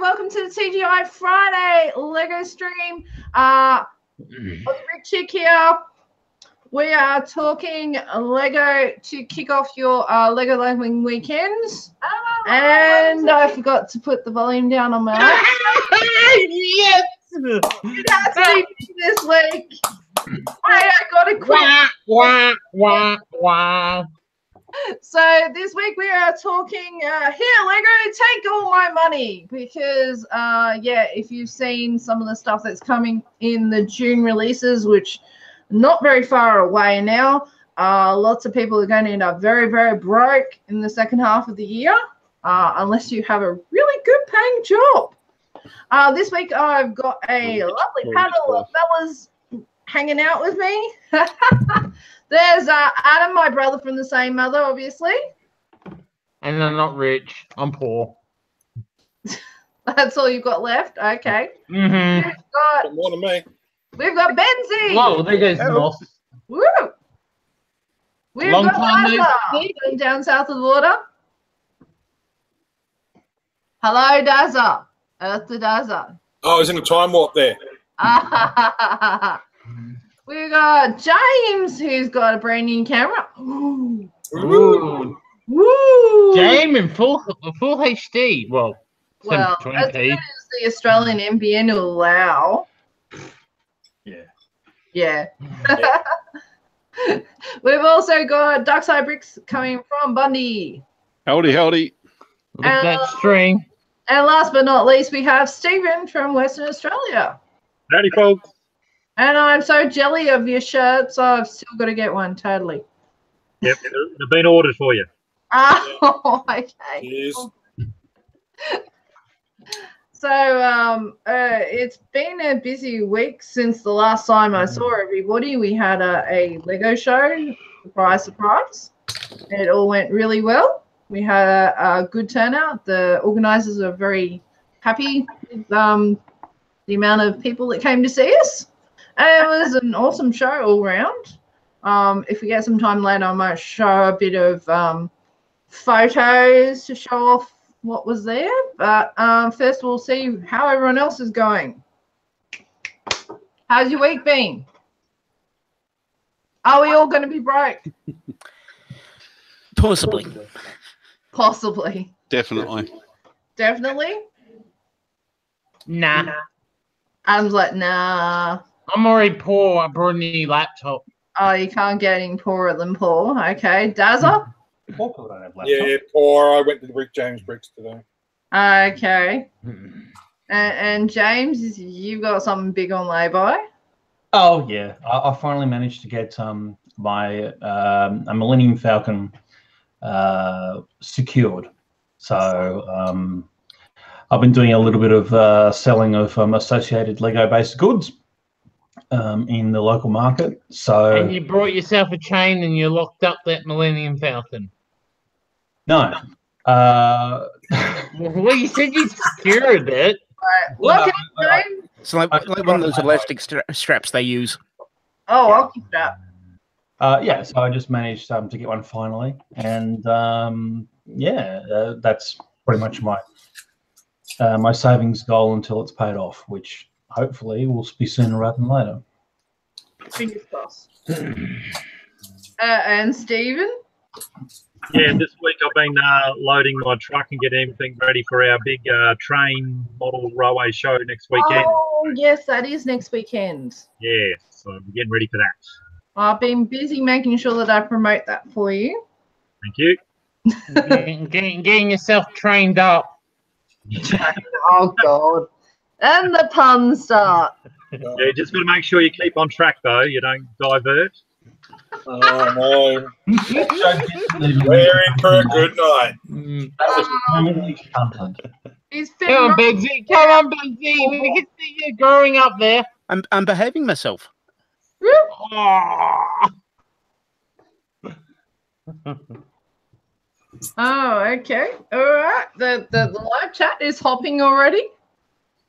welcome to the TGI Friday Lego stream. Uh, Brick Chick here. We are talking Lego to kick off your uh, Lego Leveling weekends. And I forgot to put the volume down on my mic. yes. That's me this week. Hey, I got to quit. Wah, wah, wah, wah. So this week we are talking uh, here, Lego, take all my money because uh, yeah, if you've seen some of the stuff that's coming in the June releases, which not very far away now, uh, lots of people are going to end up very very broke in the second half of the year uh, unless you have a really good paying job. Uh, this week I've got a lovely panel of fellas hanging out with me. There's uh, Adam, my brother from the same mother, obviously. And I'm not rich. I'm poor. That's all you've got left. Okay. Mm-hmm. We've got More than me. we've got Bennzy. Whoa, there goes Hello. Moss. Woo. We've Long got time Dazza see. down south of the water. Hello, Dazza. Earth to Dazza. Oh, I was in a time warp there. we got James, who's got a brand new camera. Ooh. Ooh. Woo! Game in full full HD. Well, well, as good as the Australian NBN will allow. Yeah. Yeah. We've also got Darkside Bricks coming from Bundy. Howdy, howdy. Look at that Uh, string. And last but not least, we have Stephen from Western Australia. Howdy, folks. And I'm so jelly of your shirts, I've still got to get one, totally. Yep, they've been ordered for you. Oh, okay. Cheers. So um, uh, it's been a busy week since the last time I saw everybody. We had a, a Lego show, surprise, surprise. It all went really well. We had a, a good turnout. The organisers are very happy with um, the amount of people that came to see us. And it was an awesome show all round. Um, if we get some time later, I might show a bit of um, photos to show off what was there. But um, first, we'll see how everyone else is going. How's your week been? Are we all going to be broke? Possibly. Possibly. Definitely. Definitely. Nah. Adam's like, nah. I'm already poor. I brought a new laptop. Oh, you can't get any poorer than poor. Okay. Dazza? Poor people don't have laptops. Yeah, poor. I went to the Rick James Bricks today. Okay. And, and James, you've got something big on lay-by. Oh yeah, I, I finally managed to get um my um a Millennium Falcon uh secured. So um I've been doing a little bit of uh, selling of um, associated Lego based goods um, in the local market. So And you brought yourself a chain and you locked up that Millennium Falcon. no, uh, Well, you said you secured it. Look Well, at James. It's like, like one of those elastic stra- straps they use. Oh, I'll keep that. uh, yeah. So I just managed um, to get one finally, and um, yeah, uh, that's pretty much my uh, my savings goal until it's paid off, which hopefully will be sooner rather than later. Fingers crossed. Uh, and Stephen? Yeah, this week I've been uh, loading my truck and getting everything ready for our big uh, train model railway show next weekend. Oh, yes, that is next weekend. Yeah, so I'm getting ready for that. I've been busy making sure that I promote that for you. Thank you. getting, getting, getting yourself trained up. Oh, God. And the puns start. Yeah, just got to make sure you keep on track though. You don't divert. Oh no, we're in for a good night. Mm. That was permanently shunted. Come on, Bigsy. Come on, Bigsy. We can see you growing up there. I'm, I'm behaving myself. Oh. Oh, okay. All right. The, the, the live chat is hopping already.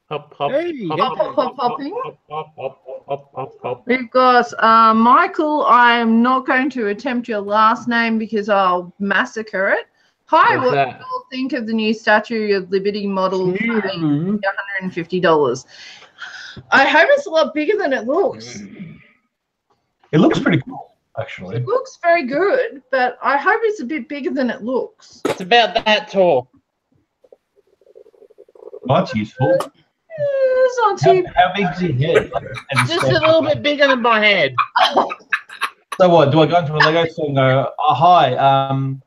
Hop, hop, Hey, hop, hop, Hop, hop, hopping. hop, hop, hop, hop, hop, hop. We've got uh, Michael. I am not going to attempt your last name because I'll massacre it. Hi, What's what's that? your think of the new Statue of Liberty model for $150? I hope it's a lot bigger than it looks. It looks pretty cool, actually. It looks very good, but I hope it's a bit bigger than it looks. It's about that tall. That's useful. It's not How, too how big's your head? And Just a little bit bigger than my head. So what? Do I go into a Lego store and go, oh, "Hi, um,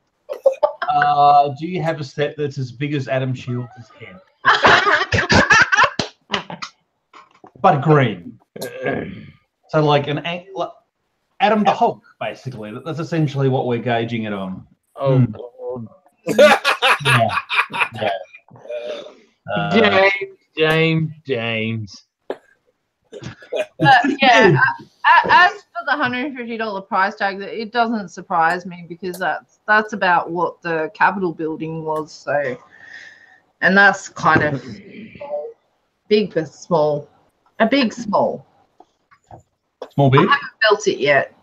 uh, do you have a set that's as big as Adam Shields' head, but green?" So like an an- like Adam the Hulk, basically. That's essentially what we're gauging it on. Oh. God. Yeah. yeah. Uh, James, James, James. But yeah, a- a- as for the hundred and fifty dollar price tag, it doesn't surprise me because that's that's about what the Capitol building was. So, and that's kind of big but small, a big small. small big. I haven't built it yet?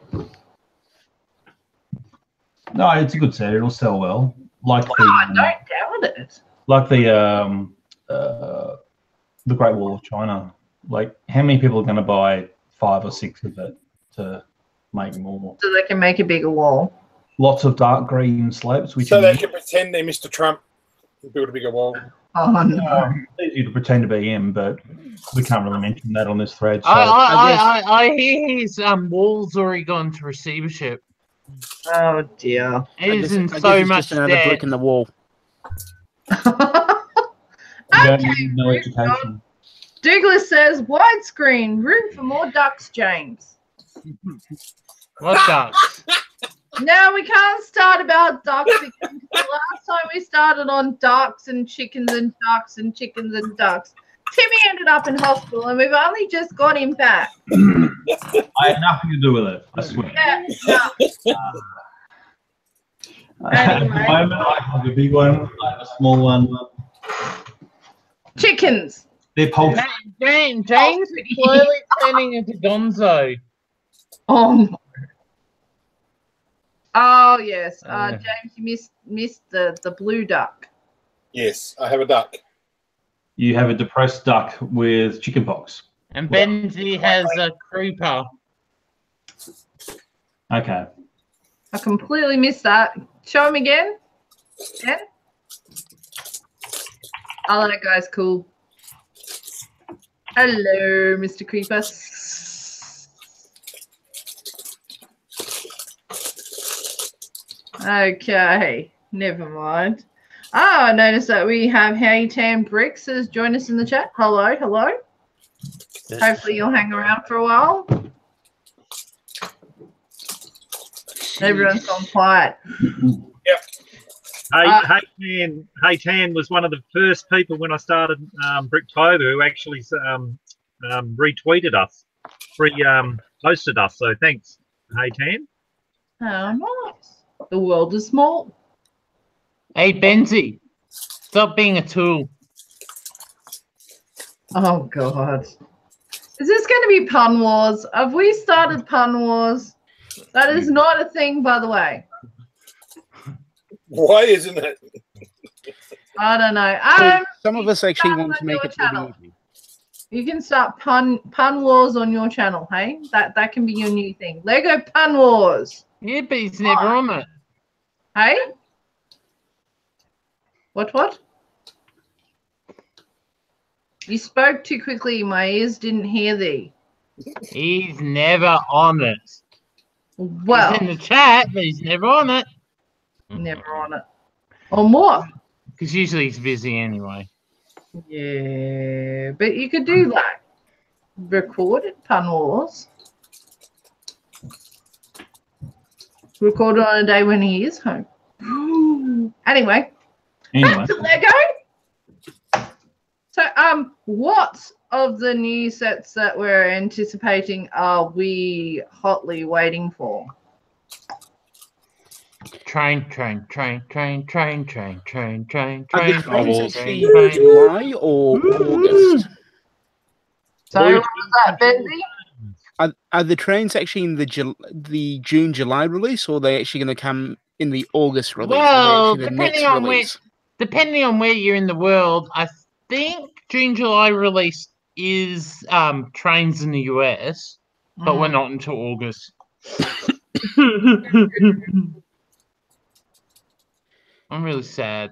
No, it's a good set. It'll sell well. Like Oh, I the don't doubt it. like the um uh the Great Wall of China. Like how many people are going to buy five or six of it to make more? So they can make a bigger wall. Lots of dark green slopes, which so are they can pretend they're Mr. Trump and build a bigger wall. Oh no! Um, it's easy to pretend to be him, but we can't really mention that on this thread. So I, I, I I, I, I hear his um, wall's already gone to receivership. Oh dear. I guess- He's in so it's much just another debt. brick in the wall. you don't okay, need no Ruth, education. Douglas says widescreen room for more ducks, James. What ducks? No, we can't start about ducks because the last time we started on ducks and chickens and ducks and chickens and ducks, Timmy ended up in hospital and we've only just got him back. I had nothing to do with it. I swear. Yeah, no. Uh, at the moment, I have a big one, I have a small one. Chickens. They're poultry. James, James is slowly turning into Gonzo. Oh, no. oh yes. Uh, Uh. James, you missed missed the, the blue duck. Yes, I have a duck. You have a depressed duck with chickenpox. And Bennzy has a creeper. Okay. I completely missed that. Show him again. Again. Oh, that guy's cool. Hello, Mr. Creeper. Okay, never mind. Oh, I noticed that we have Haytan Bricks has joined us in the chat. Hello, hello. Hopefully you'll hang around for a while. Everyone's gone quiet. Hey, Uh, hey, Tan, hey, Tan was one of the first people when I started um, Bricktober who actually um, um, retweeted us, re um, posted us. So thanks, Hey Tan. Oh, nice. The world is small. Hey, Bennzy, stop being a tool. Oh, God. Is this going to be pun wars? Have we started pun wars? That is not a thing, by the way. Why isn't it? I don't know. So Adam, some of us actually want to make your it really channel. easy. you can start pun pun wars on your channel, hey? That that can be your new thing. Lego pun wars. Yeah, but he's never on it. Hey? What what? You spoke too quickly, my ears didn't hear thee. He's never on it. Well, He's in the chat, but he's never on it. Never on it. Or more. Because usually he's busy anyway. Yeah, but you could do that. Record it, pun wars. Record on a day when he is home. anyway, Anyway, back to Lego. So, um, what of the new sets that we're anticipating are we hotly waiting for? Train, train, train, train, train, train, train, train, train. Are the trains train, actually train, train. July or August? So, what was that, Bennzy? Are, are the trains actually in the Jul- the June July release, or are they actually going to come in the August release? Well, depending on release? depending on where you're in the world, I think June July release is um, trains in the US, but Mm. we're not until August. I'm really sad.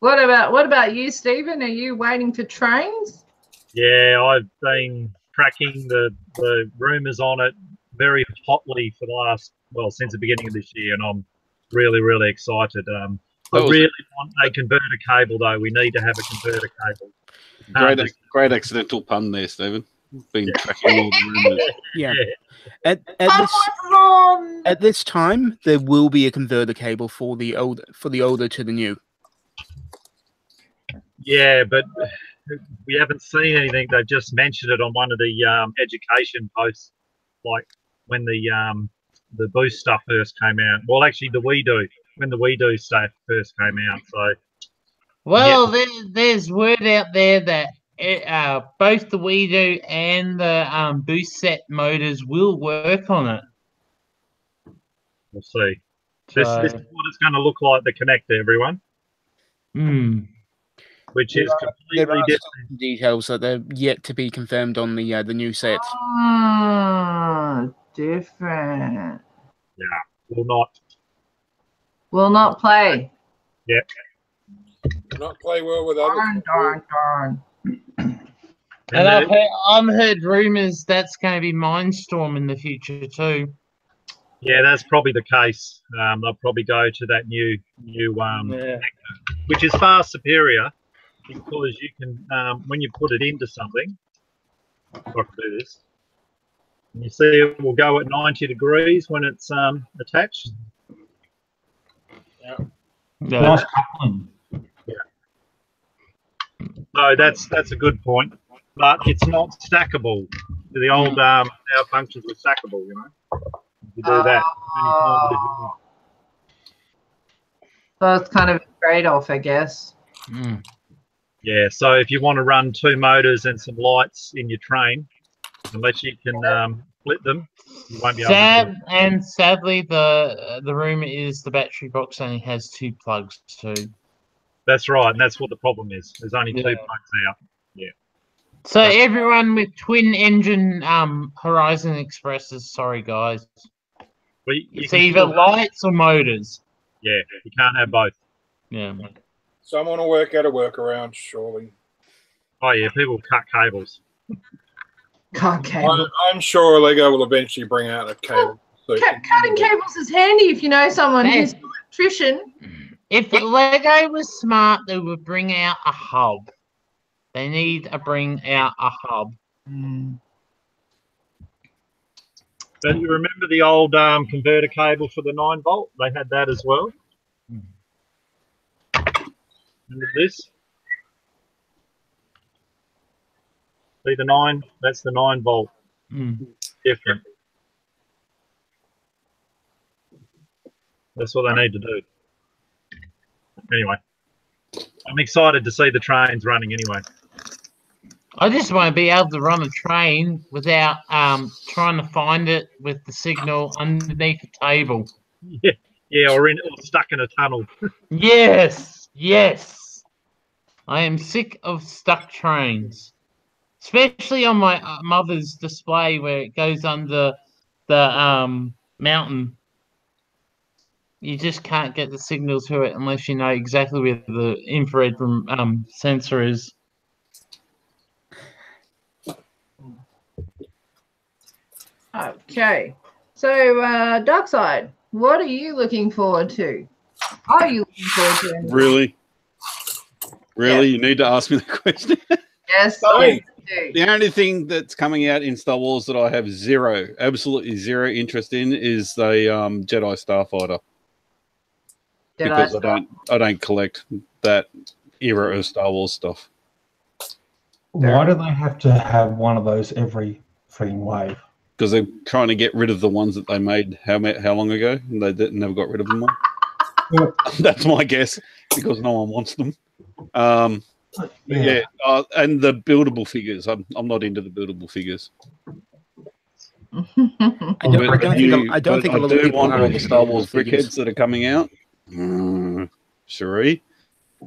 What about what about you, Stephen? Are you waiting for trains? Yeah, I've been tracking the, the rumours on it very hotly for the last, well, since the beginning of this year, and I'm really, really excited. Um, I That was- really want a converter cable, though. We need to have a converter cable. Great, Um, great accidental pun there, Stephen. Been tracking all the rumours. Yeah. Yeah. At, at Come this on! at this time, there will be a converter cable for the old for the older to the new. Yeah, but we haven't seen anything. They've just mentioned it on one of the um, education posts, like when the um, the boost stuff first came out. Well, actually, the We Do when the We Do stuff first came out. So Well, there, there's word out there that it, uh, both the We Do and the um, boost set motors will work on it. we'll see. This, So, this is what it's going to look like. The connector, everyone, hmm. which is There completely are different. Details that are yet to be confirmed on the uh, the new set. Ah, different. Yeah, will not. Will not play. Yeah. Not play well with others. Darn, darn, darn. And And I've heard, I've heard rumors that's going to be Mindstorm in the future too. yeah, that's probably the case. Um, they'll probably go to that new new um, Yeah. which is far superior because you can um, when you put it into something I can do this and you see it will go at 90 degrees when it's um, attached Yeah. Nice coupling. So that's that's a good point but it's not stackable the old um, Power Functions were stackable you know you do that many times as you want. So it's kind of a trade-off, I guess. Mm. yeah so if you want to run two motors and some lights in your train unless you can um, split them you won't be able to do it. Sad and sadly, the the rumor is the battery box only has two plugs too. That's right, and that's what the problem is. There's only two Yeah. plugs out. Yeah. So everyone with twin engine um Horizon Expresses, sorry guys, But you it's either still- lights or motors. yeah, you can't have both. Yeah. Someone will work out a workaround, surely. Oh yeah, people cut cables. Cut cable. I'm, I'm sure Lego will eventually bring out a cable. so- cutting cables is handy if you know someone who's an electrician. If Lego was smart, they would bring out a hub. They need to bring out a hub. But you remember the old um, converter cable for the nine volt? They had that as well. Remember this? See the nine? That's the nine volt. Mm. Different. That's what they need to do. Anyway, I'm excited to see the trains running. Anyway. I just want to be able to run a train without um trying to find it with the signal underneath a table. Yeah, yeah, or in or stuck in a tunnel. Yes, yes. I am sick of stuck trains, especially on my uh, mother's display where it goes under the um mountain. You just can't get the signal to it unless you know exactly where the infrared rem- um sensor is. Okay. So, uh, Dark Side, what are you looking forward to? Are you looking forward to anything? Really? Really? You need to ask me the question. Yes. I do. the only thing that's coming out in Star Wars that I have zero, absolutely zero interest in is the um, Jedi Starfighter Did because I, I? don't, I don't collect that era of Star Wars stuff. Why do they have to have one of those every freaking wave? Because they're trying to get rid of the ones that they made how ma- how long ago? And they didn't, never got rid of them. all. Well- That's my guess because no one wants them. Um, but yeah, uh, and the buildable figures. I'm I'm not into the buildable figures. I don't, I don't you- think, I don't think a I lot of do people want all the Star Wars figures. brickheads that are coming out. Mm, Cherie,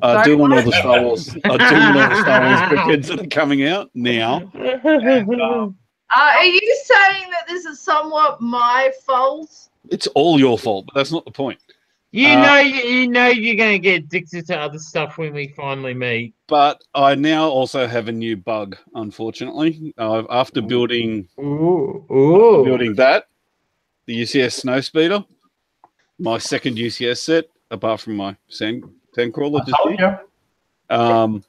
I do want all the Star Wars. I do want all the Star Wars brickheads that are coming out now. Uh, are you saying that this is somewhat my fault? It's all your fault, but that's not the point. you Uh, know, you, you know, you're gonna get addicted to other stuff when we finally meet. But I now also have a new bug. Unfortunately, uh, after building Ooh, ooh. building that, the UCS Snowspeeder, my second UCS set, apart from my sand sandcrawler. I Just told Um,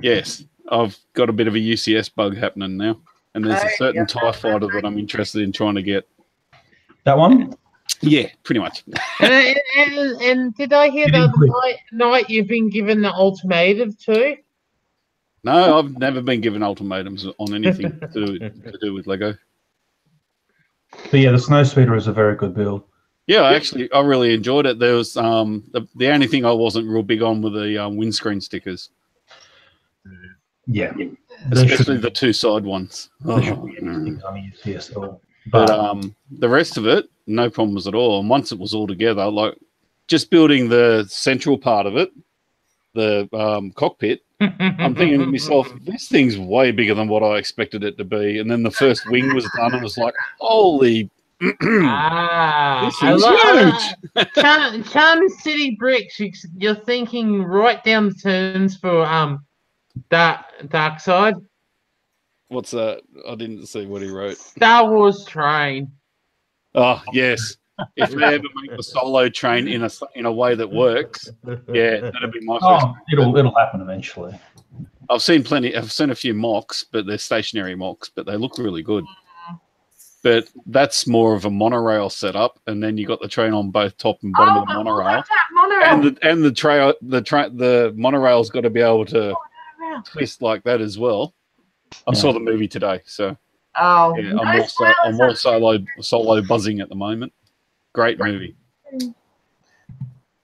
yes, I've got a bit of a UCS bug happening now, and there's Oh, a certain yeah. Tie fighter that I'm interested in trying to get. That one? Yeah, pretty much. And, and, and did I hear Get the other night, night you've been given the ultimatum too? No, I've never been given ultimatums on anything to, to do with Lego. But yeah, the Snow Snowspeeder is a very good build. Yeah, I actually, I really enjoyed it. There was um, the, the only thing I wasn't real big on were the um, windscreen stickers, Yeah. especially the two side ones. Oh, There should be no. the UCS at all. But But um, the rest of it, no problems at all. And once it was all together, like just building the central part of it, the um, cockpit, I'm thinking to myself, this thing's way bigger than what I expected it to be. And then the first wing was done, and it was like, holy. Ah, This I is love- Charm, Charm City Bricks. you- You're thinking right down the turns for um, dark dark side. What's that? I didn't see what he wrote. Star Wars train. Oh, yes. If they ever make the solo train in a in a way that works, yeah, that'd be my first. oh, it'll it'll happen eventually. I've seen plenty. I've seen a few MOCs, but they're stationary MOCs, but they look really good. But that's more of a monorail setup, and then you got the train on both top and bottom oh, of the monorail, that monorail. and the and the trail the tra- the monorail's got to be able to Monorail. twist like that as well. I Yeah. saw the movie today, so Oh, yeah, I'm also I'm more solo solo buzzing at the moment. Great movie.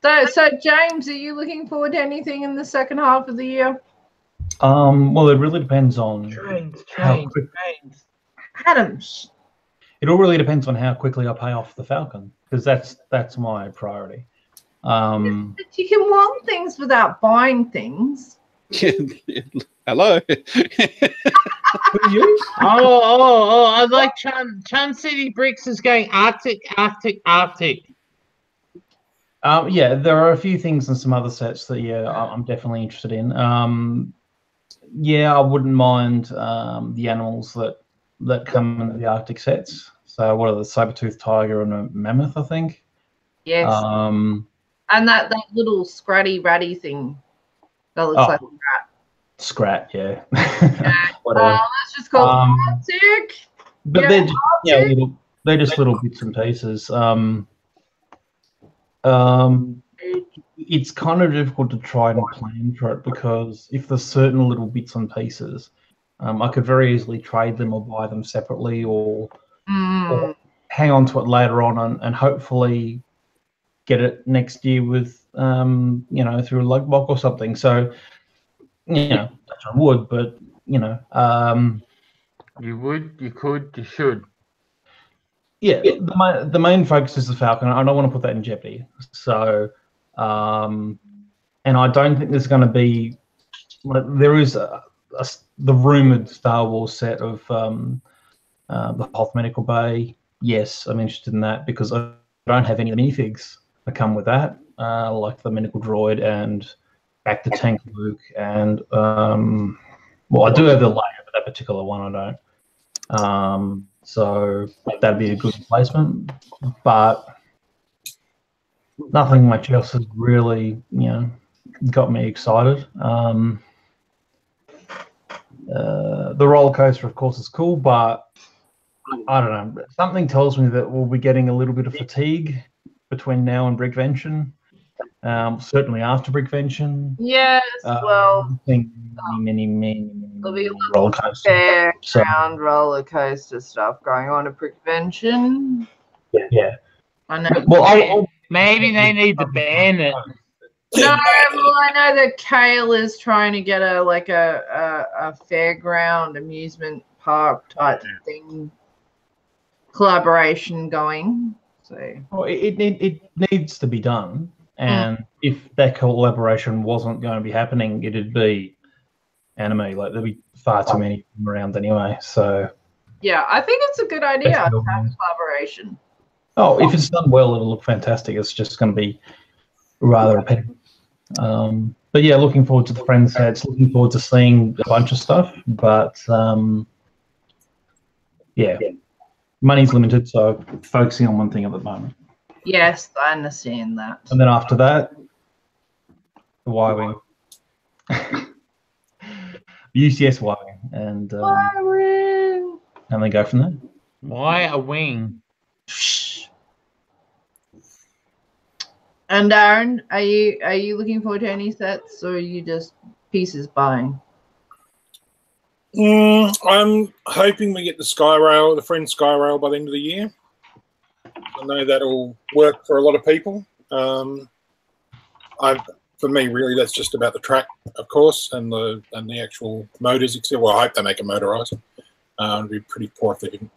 So, so James, are you looking forward to anything in the second half of the year? Um, well, it really depends on Trains, how trains, quick. trains. Adams. It all really depends on how quickly I pay off the Falcon because that's that's my priority. Um, But you can want things without buying things. Hello. you? Oh, oh, oh! I like Charm, Charm City Bricks is going Arctic, Arctic, Arctic. Um, yeah, there are a few things and some other sets that yeah I- I'm definitely interested in. Um, yeah, I wouldn't mind um, the animals that that come in the Arctic sets. So what are the saber-toothed tiger and a mammoth? I think. Yes. Um, and that, that little scratty ratty thing that looks Oh. like a Scrat, yeah. uh, Whatever. let's just call Um, it Arctic. but yeah, they're just, yeah, little, they're just little bits and pieces. Um, um, it's kind of difficult to try and plan for it because if there's certain little bits and pieces, um, I could very easily trade them or buy them separately or Mm. hang on to it later on and, and hopefully get it next year with um, you know through a lug box or something. So you know, touch on wood, but you know, um, You would, you could, you should. yeah, the, ma- the main focus is the Falcon. I don't want to put that in jeopardy. So, um, and I don't think there's going to be. like, There is a, a the rumored Star Wars set of um, uh, the Hoth Medical Bay. Yes, I'm interested in that because I don't have any of the minifigs that come with that, uh, like the medical droid and bacta tank Luke and um, well, I do have the layer, but that particular one I don't. Um, so that'd be a good replacement, but nothing much else has really, you know, got me excited. Um, uh, the roller coaster, of course, is cool, but I don't know. Something tells me that we'll be getting a little bit of fatigue between now and Brickvention. Um, certainly after Brickvention. Yes, Uh, well, I think many, many, many, There'll be a many roller coasters. fair So- ground roller coaster stuff going on at Brickvention. Yeah. I know. Well, I, Maybe they need to ban it. No, well, I know that Kale is trying to get a like a a, a fairground amusement park type thing collaboration going. So Well, it, it, it needs to be done, hmm. and if that collaboration wasn't going to be happening, it'd be anime. Like there'd be far too many of them around anyway. So Yeah, I think it's a good idea to have Definitely. collaboration. Oh, if it's done well, it'll look fantastic. It's just going to be rather repetitive. Um, but yeah, looking forward to the friend sets. Looking forward to seeing a bunch of stuff. But um, yeah, money's limited, so focusing on one thing at the moment. Yes, I understand that. And then after that, the Y wing, UCS Y wing, and um, and then go from there. Why a wing? And Darren, are you are you looking forward to any sets, or are you just pieces buying? Mm, I'm hoping we get the Skyrail, the Friend Skyrail, by the end of the year. I know that'll work for a lot of people. Um, I, for me, really, that's just about the track, of course, and the and the actual motors. Except, well, I hope they make a motorized. Uh, it'd be pretty poor if they didn't.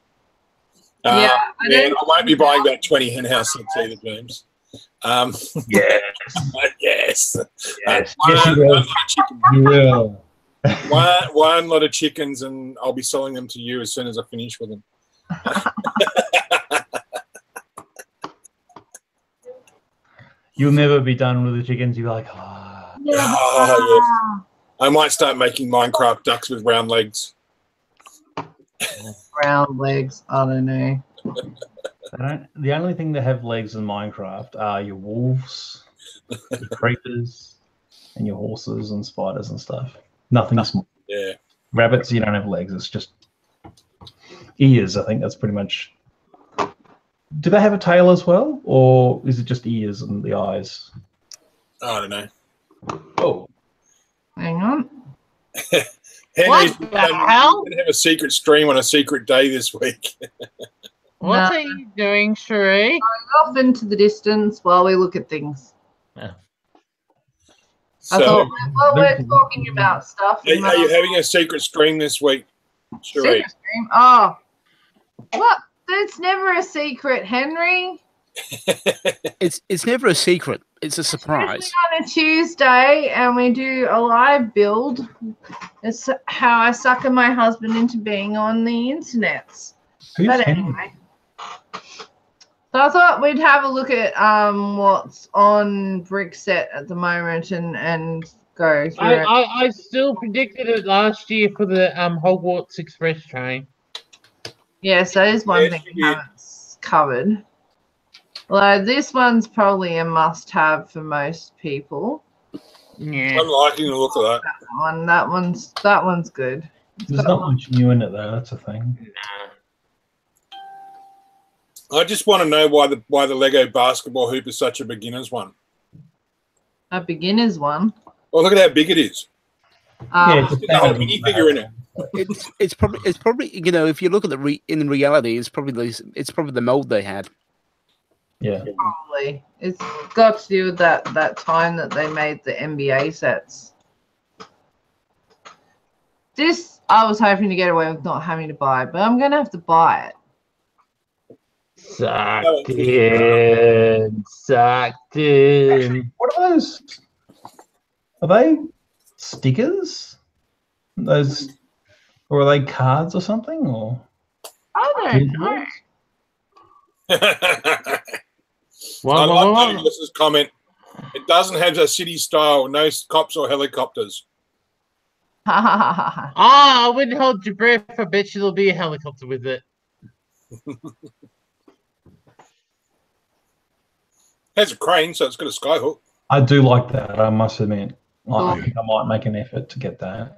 Uh, yeah, I don't. I won't be buying that 20 hen house sets either, James. Um, Yes, yes. yes. One, Yes, you one will. lot of chicken- You will. one, one lot of chickens, and I'll be selling them to you as soon as I finish with them. You'll never be done with the chickens. You're like, ah. Oh, I might start making Minecraft ducks with round legs. Round legs. I don't know. They don't, the only thing that have legs in Minecraft are your wolves, your creepers, and your horses and spiders and stuff. Nothing small. Yeah. Rabbits, you don't have legs. It's just ears. I think that's pretty much. Do they have a tail as well, or is it just ears and the eyes? I don't know. Oh, Hang on. Henry's What the um, hell? going to have a secret stream on a secret day this week. What No. are you doing, Cherie? Off into the distance while we look at things. I So, thought while we're talking about stuff. are, are you having a secret stream this week, Cherie? Secret stream? Oh, what? That's never a secret, Henry. It's it's never a secret. It's a surprise. Especially on a Tuesday, and we do a live build. It's how I sucker my husband into being on the internet. who's But Henry? anyway. So I thought we'd have a look at um what's on Brickset at the moment and and go through I, it. I, I still predicted it last year for the um Hogwarts Express train. Yes, that is one Yes, thing we haven't covered. Although this one's probably a must-have for most people. Yeah. I'm liking the look of that. That one, that one's that one's good. It's There's got not much new in it though. That's a thing. I just want to know why the why the Lego basketball hoop is such a beginner's one. a beginner's one. Well, look at how big it is. Um, yeah, it's a There's a whole standard minifigure in it. It's it's probably it's probably you know if you look at the re, in reality it's probably the, it's probably the mold they had. Yeah. Probably. It's got to do with that that time that they made the NBA sets. This I was hoping to get away with not having to buy, but I'm gonna have to buy it. Sucked in. Sucked in. What are those? Are they stickers? Those, or are they cards or something? Or I don't know. I What, what, like what? Douglas's comment. It doesn't have a city style, no cops or helicopters. Ah, I wouldn't hold your breath. I bet you there'll be a helicopter with it. has a crane, so it's got a skyhook. I do like that. I must admit. I Oh. think I might make an effort to get that.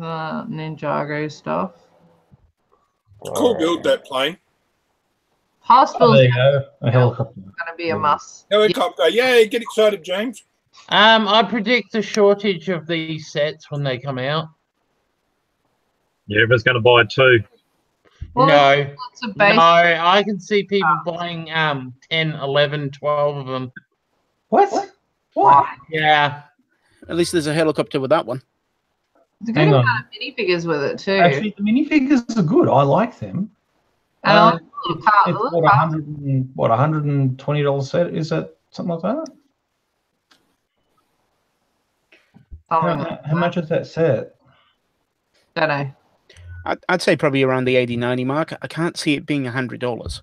uh, Ninjago stuff. Cool build that plane. Oh, Hospital's there you go. A helicopter. gonna be a must. Helicopter. Yay, get excited, James. Um, I predict a shortage of these sets when they come out. Yeah, everyone's going to buy two. Well, no, no. I can see people buying um 10, 11, 12 of them. What? What? Yeah. At least there's a helicopter with that one. There's a good Hang on. amount of minifigures with it too. Actually, the minifigures are good. I like them. And Uh, I it's, it's what, car- 100 and, what, $120 set? Is it something like that? How, how, how much is that set? Don't know. I'd, I'd say probably around the 80 90 mark. I can't see it being $100.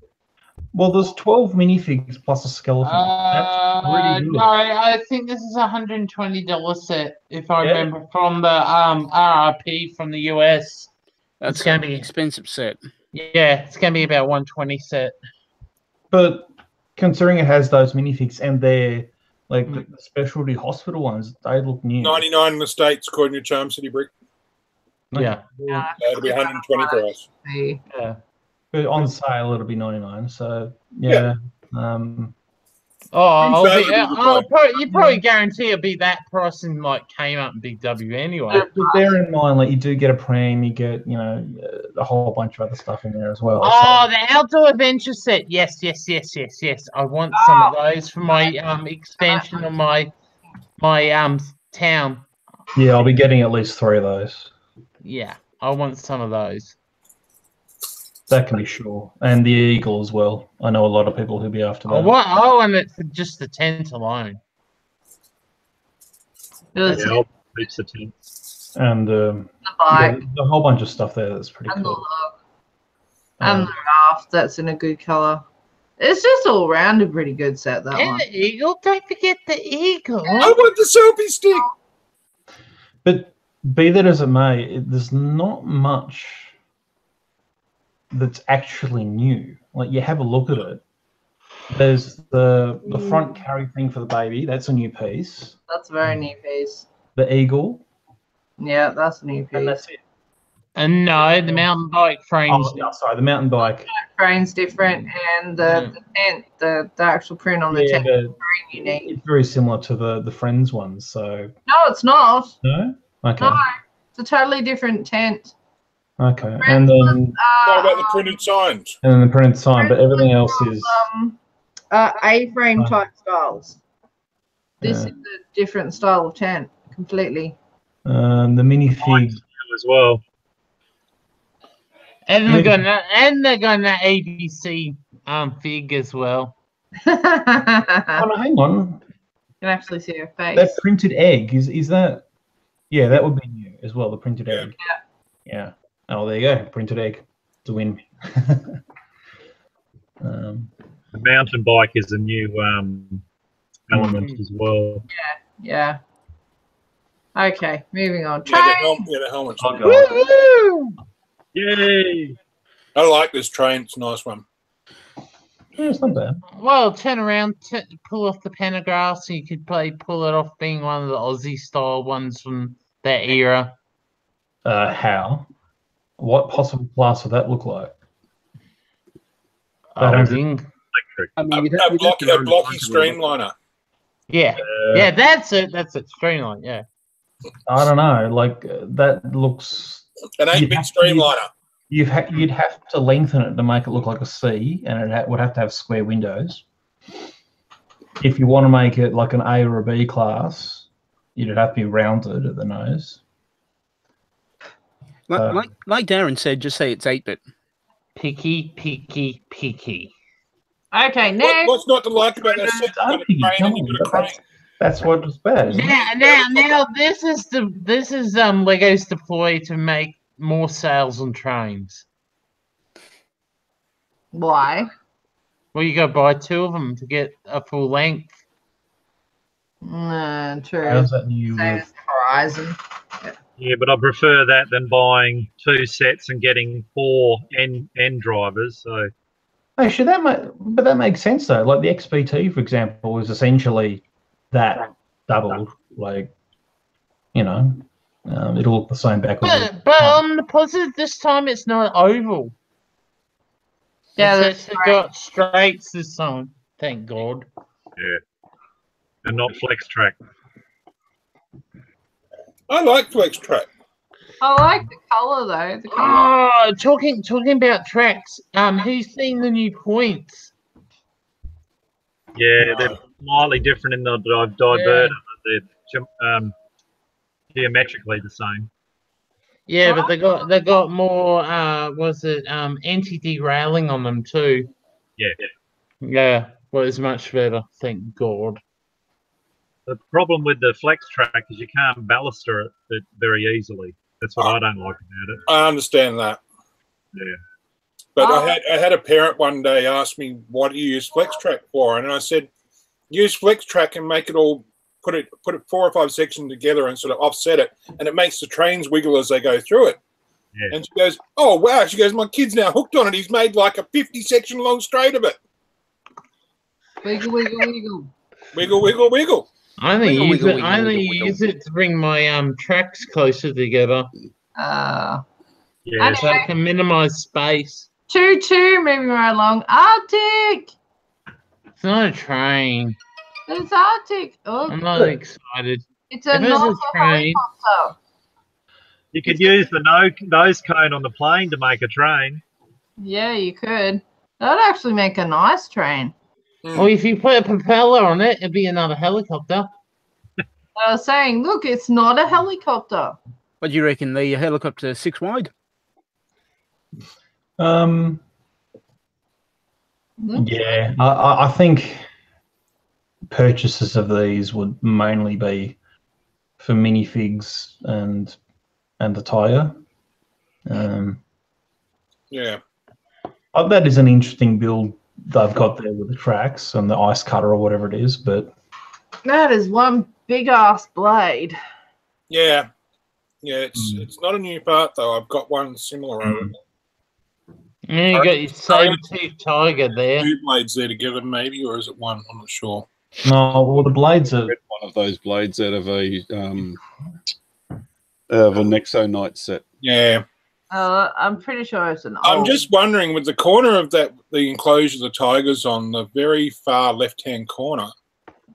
Well, there's 12 minifigs plus a skeleton. Uh, That's pretty good. no, I think this is a hundred and twenty dollar set, if I Yeah. remember from the um RRP from the US. That's It's gonna be an be- expensive set. Yeah, it's gonna be about one twenty set. But considering it has those minifigs and they're like Mm. the specialty hospital ones, they look new. 99 in the States, according to Charm City Brick. Yeah, Yeah, it'll be 120 for us. yeah. But on sale, it'll be 99. So, yeah. Um, Oh, I'll be, fair, I'll probably, you probably guarantee it'll be that price in like came up in Big W anyway. but but bear in mind, like, you do get a pram, you get, you know, uh, a whole bunch of other stuff in there as well. Oh, the outdoor adventure set. Yes, yes, yes, yes, yes. I want some of those for my um expansion of my my um town. Yeah, I'll be getting at least three of those. Yeah, I want some of those. That can be sure. And the eagle as well. I know a lot of people who'll be after that. Oh, what? Oh, and it for just the tent alone. There's Yeah, I'll the ten. And um, the yeah, bike there's a whole bunch of stuff there that's pretty and the cool. log and Um, the raft that's in a good color. It's just all round a pretty good set, that And one. the eagle. Don't forget the eagle. I want the selfie stick. But be that as it may, it, there's not much that's actually new. Like you have a look at it. There's the the front carry thing for the baby. That's a new piece. That's a very new piece. The eagle, Yeah, that's a new and piece. that's it. And no, the mountain bike frames. Oh, yeah, sorry, the mountain bike. frame's different, and the, Mm. the tent, the, the actual print on the Yeah, tent but is very unique. it's very similar to the the friends ones. So No, it's not. no, okay, No, it's a totally different tent. okay, and then What Uh, about the printed signs? and then the printed sign, but everything else is um, uh, A-frame Uh, type styles. This Yeah. is a different style of tent completely. um, the minifig. as well. And Maybe- they're gonna and they're gonna ABC um fig as well. Oh no, hang on, You can actually see her face. that printed egg is is that? Yeah, that would be new as well. The printed egg. Yeah. yeah. Oh, there you go. Printed egg. It's a win. um, The mountain bike is a new um, element as well. Yeah. Yeah. Okay, moving on. Yeah, the, Train. hel- yeah, the helmets. oh god. Woo! Yay! I like this train. It's a nice one. Yeah, it's not bad. Well, turn around, t- pull off the pantograph, so you could play pull it off being one of the Aussie style ones from that era. Uh, how? What possible class would that look like? I don't Ausing. Electric. I A, mean, you'd a, have- you'd have block, a know blocky streamliner. Yeah, Uh, yeah, that's it. That's it. Streamline. Yeah. I don't know. Like uh, that looks. An You'd 8 bit have to streamliner. You'd ha- you'd have to lengthen it to make it look like a C, and it ha- would have to have square windows. If you want to make it like an A or a B class, you'd have to be rounded at the nose. Like, Um, like, like Darren said, just say it's 8 bit. Picky, picky, picky. Okay, What, next. what's not to like about that set? You've got a Piggy, crane come and you've on, got a but crane. that's, that's what was bad. Now, now, now, this is the this is um Legos deploy to make more sales on trains. Why? Well, you got to buy two of them to get a full length. True. How's that new Same with as Horizon. Yeah, but I prefer that than buying two sets and getting four end end drivers. So Actually, that might, but that makes sense though. Like the XPT, for example, is essentially that doubled. Like, you know, um, it'll look the same backwards. But, but on the positive, this time it's not oval. Yeah, it's that's actually got straights this time. Thank God. And not flex track. I like Flex Track. I like the color though. The color. Oh, talking talking about tracks. Um, who's seen the new points? Yeah, they're slightly different in the di- diverter. but They're um, geometrically the same. Yeah, but they got they got more. Uh, was it um anti derailing on them too? Yeah. Yeah, well, it's much better. Thank God. The problem with the flex track is you can't ballaster it it very easily. That's what I don't like about it. I understand that. Yeah. But Oh. I had I had a parent one day ask me, "What do you use flex track for?" And I said, "Use flex track and make it all put it put it four or five sections together and sort of offset it, and it makes the trains wiggle as they go through it." Yeah. And she goes, "Oh wow!" She goes, "My kid's now hooked on it. He's made like a fifty section long straight of it. Wiggle, wiggle, wiggle. Wiggle, wiggle, wiggle." I only Wiggle, use wiggle, it. I wiggle, only wiggle, wiggle. use it to bring my um tracks closer together, Uh, Yeah. so I can minimize space. choo choo, moving right along. Arctic! It's not a train. It's Arctic. Oh, I'm not excited. it's a If it's a not a train- helicopter. You could use the no nose cone on the plane to make a train. Yeah, you could. That'd actually make a nice train. Or if you put a propeller on it, it'd be another helicopter. I was saying, look, it's not a helicopter. What do you reckon? The helicopter six wide? Um, Hmm? yeah, I- I, I think purchases of these would mainly be for minifigs and and the tire. Um, Yeah, oh, that is an interesting build they've got there with the tracks and the ice cutter or whatever it is. But That is one big ass blade. yeah, yeah. It's Hmm. it's not a new part though. I've got one similar. And then you got your saber tooth tiger there. Two blades there together, maybe, or is it one? I'm not sure. no, well the blades are One of those blades out of a um, of a Nexo Knight set. Yeah, Uh, I'm pretty sure it's an I'm old- just wondering with the corner of that the enclosure the tigers on the very far left hand corner.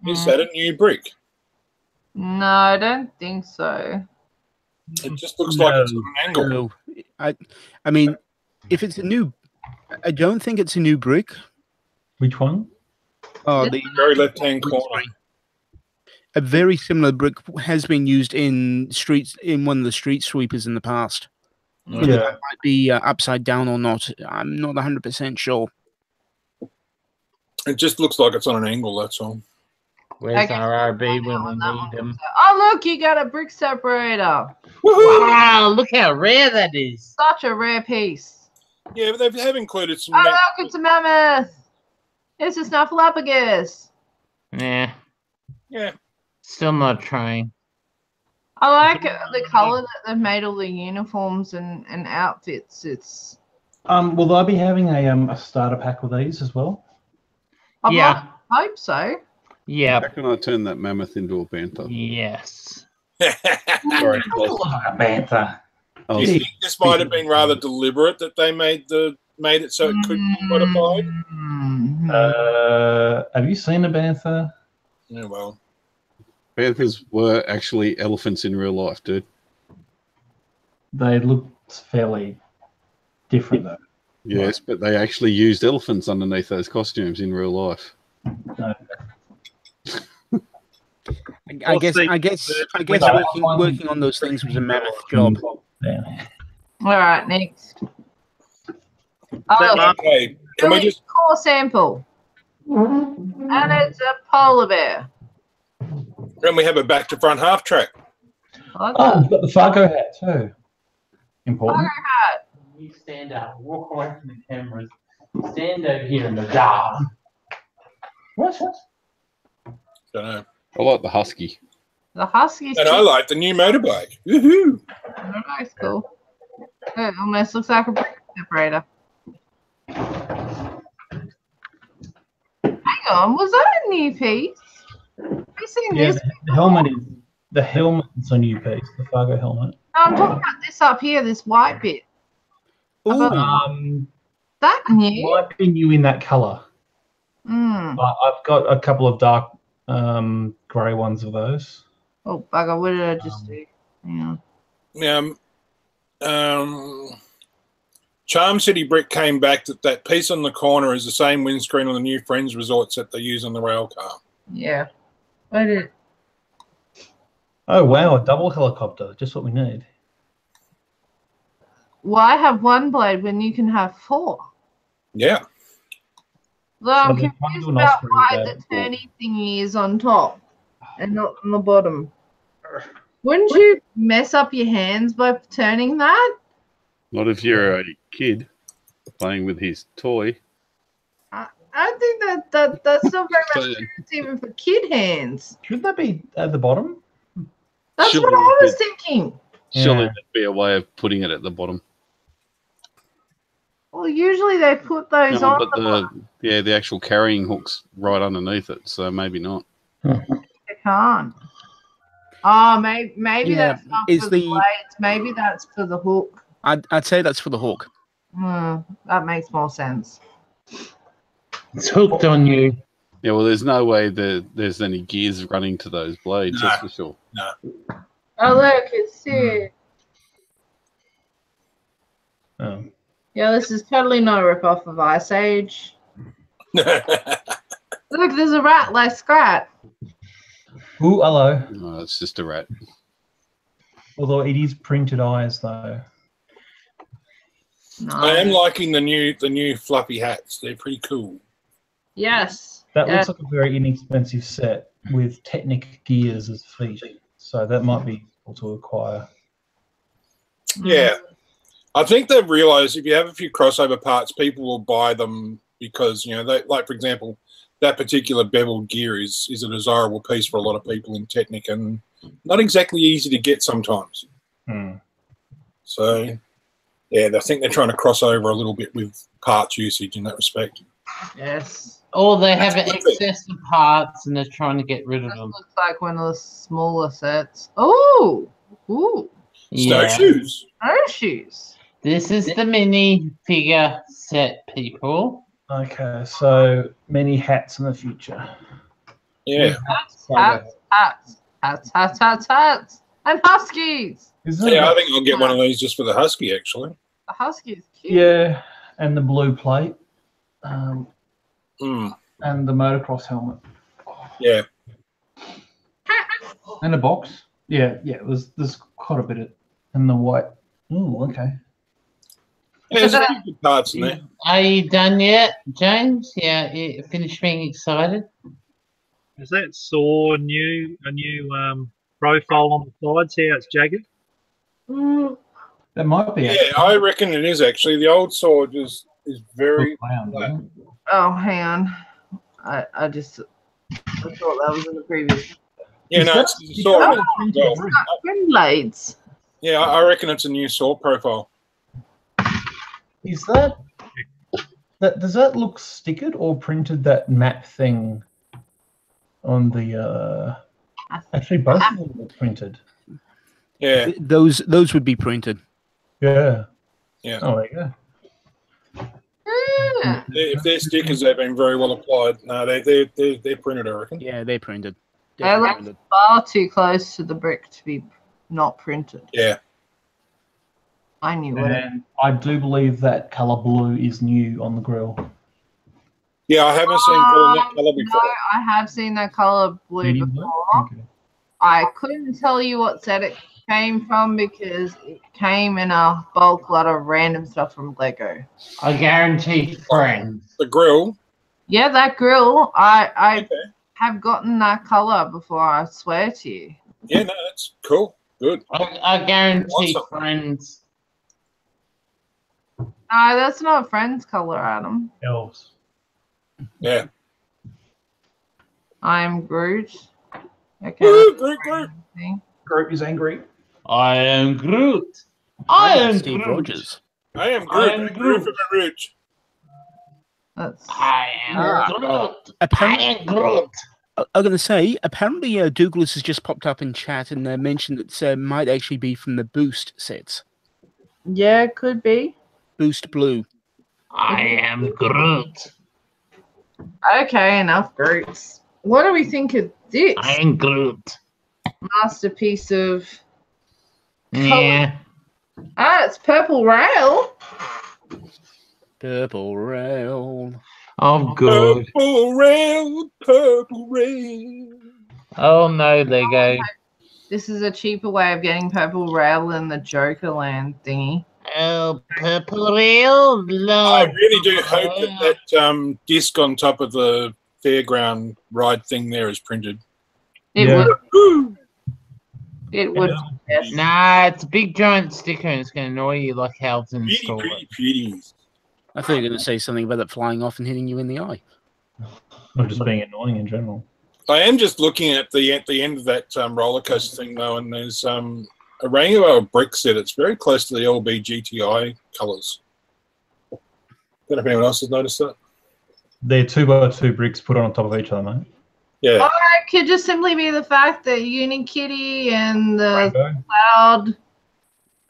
Is Mm. that a new brick? No, I don't think so. It just looks like it's an angle. No, I, I mean, if it's a new, I don't think it's a new brick. which one? Oh, the Very left hand corner. a very similar brick has been used in streets in one of the street sweepers in the past. Whether Yeah. that might be uh, upside down or not, I'm not 100 percent sure. It just looks like it's on an angle. That's all. Where's Okay. RRB when we need them? Oh, look, you got a brick separator. Woohoo! Wow, look how rare that is. Such a rare piece. Yeah, but they have included some. Oh, ma- look, it's a mammoth. It's a snuffleupagus. Yeah, yeah, still not a train. I like the color that they've made all the uniforms and, and outfits. It's Um, will they be having a um a starter pack with these as well? I Yeah. might hope so. Yeah. How can I turn that mammoth into a banther? Yes. Sorry, Bantha. I Do you think this might have been rather deliberate that they made the made it so it could be modified? Mhm. Uh, have you seen a bantha? Yeah, well, Banthas were actually elephants in real life, dude. They looked fairly different though. Yes, but they actually used elephants underneath those costumes in real life. I, I Well, guess, I guess, I guess working, working on those things was a mammoth job. Yeah. All right, next. That Oh, mark- okay. Can we just? core sample. And it's a polar bear. Can we have a back to front half track? I like Oh, that. we've got the Fargo hat too. Important. Fargo hat. You stand up, walk away from the cameras, stand over here in the dark. What? Don't know. I like the husky. The husky. And I like the new motorbike. Woohoo! That's cool. It almost looks like a brick separator. Hang on, was that a new piece? Have you seen Yeah, this? the, the helmet is the helmet is a new piece. The Fargo helmet. No, I'm talking about this up here, this white bit. Ooh, Um, That new? might be new in that color. Mm. But I've got a couple of dark um, grey ones of those. Oh bugger, what did I just do? Hang on. Um, um, Charm City Brick came back that that piece on the corner is the same windscreen on the new Friends resorts that they use on the rail car. Yeah. I did. Oh wow, a double helicopter, just what we need. why have one blade when you can have four? Yeah. Though I'm So they're trying to confused do about why the turny thingy is on top and not on the bottom. Wouldn't you mess up your hands by turning that? Not if you're a kid playing with his toy. I think that, that that's not very much So- even for kid hands. Shouldn't that be at the bottom? That's Sure, what I was but- thinking. Surely Yeah. there'd be a way of putting it at the bottom. Well, usually they put those No, on but the, the yeah, the actual carrying hook's right underneath it, so maybe not. they can't. Oh, maybe maybe Yeah, that's not is for the the- blades. Maybe that's for the hook. I'd, I'd say that's for the hook. Hmm, that makes more sense. It's hooked on you. Yeah, well, there's no way that there's any gears running to those blades. That's for sure. Oh look, it's here. Hmm. Oh. Yeah, this is totally no rip-off of Ice Age. Look, there's a rat like Scrat. Ooh, hello. No, it's just a rat. Although it is printed eyes, though. No. I am liking the new the new fluffy hats. They're pretty cool. Yes. That yeah. looks like a very inexpensive set with Technic gears as feet. So that might be able to acquire. Yeah. I think they've realized if you have a few crossover parts, people will buy them because, you know, they like for example, that particular beveled gear is is a desirable piece for a lot of people in Technic and not exactly easy to get sometimes. Hmm. So yeah, I think they're trying to cross over a little bit with parts usage in that respect. Yes. Or they have That's an perfect. excess of parts and they're trying to get rid of This them. looks like one of the smaller sets. Oh, ooh, Yeah. Snowshoes. snowshoes. This is the mini figure set, people. Okay, so many hats in the future. Yeah. Hats, hats, hats, hats, hats, hats, hats, and huskies. Is that Yeah, I think I'll get one of these just for the husky actually. The husky's cute. yeah, and the blue plate, um, Mm, and the motocross helmet, yeah. and a box. Yeah, yeah. There's there's quite a bit of, and the white. Oh, okay. Yeah, there's a few good parts in there. Are you done yet, James? Yeah, you finished being excited? Is that saw new a new um, profile on the sides? How it's jagged? Mm, That might be. Yeah, I reckon it is actually. The old sword is is very round, isn't it? Oh, hang on. I, I just I thought that was in the previous. yeah, Is no, it's the is sword. that as a printed well. brick? Twin. Yeah, I I reckon it's a new sword profile. Is that that does that look stickered or printed that map thing on the uh actually both of them look printed. Yeah, Those those would be printed. Yeah. Yeah. Oh there you go. Yeah. If they're stickers, they've been very well applied. No, they they they they're printed. I reckon. Yeah, they're printed. They Definitely look far too close to the brick to be not printed. Yeah, I knew it. I do believe that color blue is new on the grill. yeah. I haven't seen Paul uh, that color No, before. I have seen that color blue Medium before. Okay. I couldn't tell you what set it came from because it came in a bulk lot of random stuff from Lego. I guarantee friends. The grill. Yeah, that grill, I I Okay. have gotten that color before. I swear to you. Yeah, no, that's cool. Good. I, I guarantee Awesome. friends. No, that's not a friend's color, Adam. Elves. Yeah. I'm Groot. Okay. Woo, that's Groot, Groot. Groot is angry. I am Groot. I I'm am Steve Groot. Rogers. I am Groot. I grew Groot. from a root. That's I am Ah. Groot. I am Groot. I- I'm going to say, apparently, uh, Douglas has just popped up in chat and uh, mentioned that uh, might actually be from the Boost sets. yeah, it could be. Boost Blue. I am Groot. Okay, enough Groots. What do we think of this I am Groot. masterpiece of? Yeah. Ah, it's purple rail. Purple Rail. Oh, good. Purple rail, purple rail. Oh, no, Lego. This is a cheaper way of getting purple rail than the Joker Land thingy. Oh, purple rail, I really do hope that that um, disc on top of the fairground ride thing there is printed. It Yeah. would. It would. Yes. Nah, it's a big giant sticker and it's going to annoy you like how to Pretty, install it. pretty, pretty. I thought you were going to say something about it flying off and hitting you in the eye. Or just being annoying in general. I am just looking at the at the end of that um, roller coaster thing though, and there's um, a rainbow of bricks that it's very close to the LGBTI colours. Don't know if anyone else has noticed that. They're two by two bricks put on top of each other, mate. Yeah, Or it could just simply be the fact that Unikitty and the Rainbow. Cloud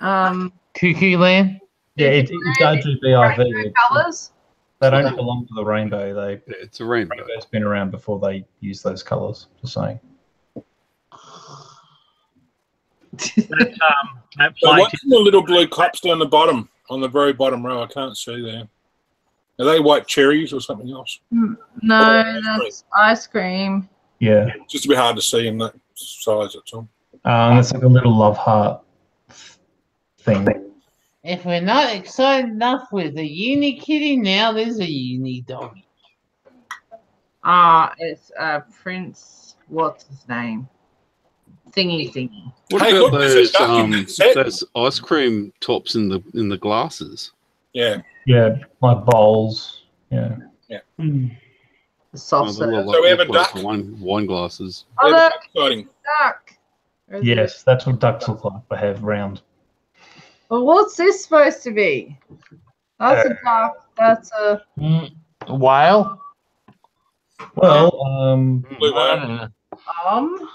um, Cuckoo Land? Yeah, it, it's RGBIV. rainbow It's- colors. They don't belong to the rainbow. They Yeah, it's a rainbow. rainbow's been around before they use those colours. Just saying. That, um, that so plate what's in the little blue cups down the bottom on the very bottom row? I can't see there. Are they white cherries or something else? No, that's ice cream. Yeah, Just a bit hard to see in that size. That's all. um, it's like a little love heart thing. If we're not excited enough with a uni kitty, now there's a uni doggy. Ah, it's uh Prince. What's his name? Thingy thingy. What Hey, about look, there's those um, those ice cream tops in the in the glasses? Yeah. Yeah, like bowls. Yeah. Yeah. Oh, soft they look serve. like- So we have a duck? Wine, wine glasses. Oh, They're look, exciting. duck. Or it- Yes, that's what ducks look like. They have round. Well, what's this supposed to be? That's a duck. That's a. Mm, a whale? Well, um, Blue I whale. don't know. Um,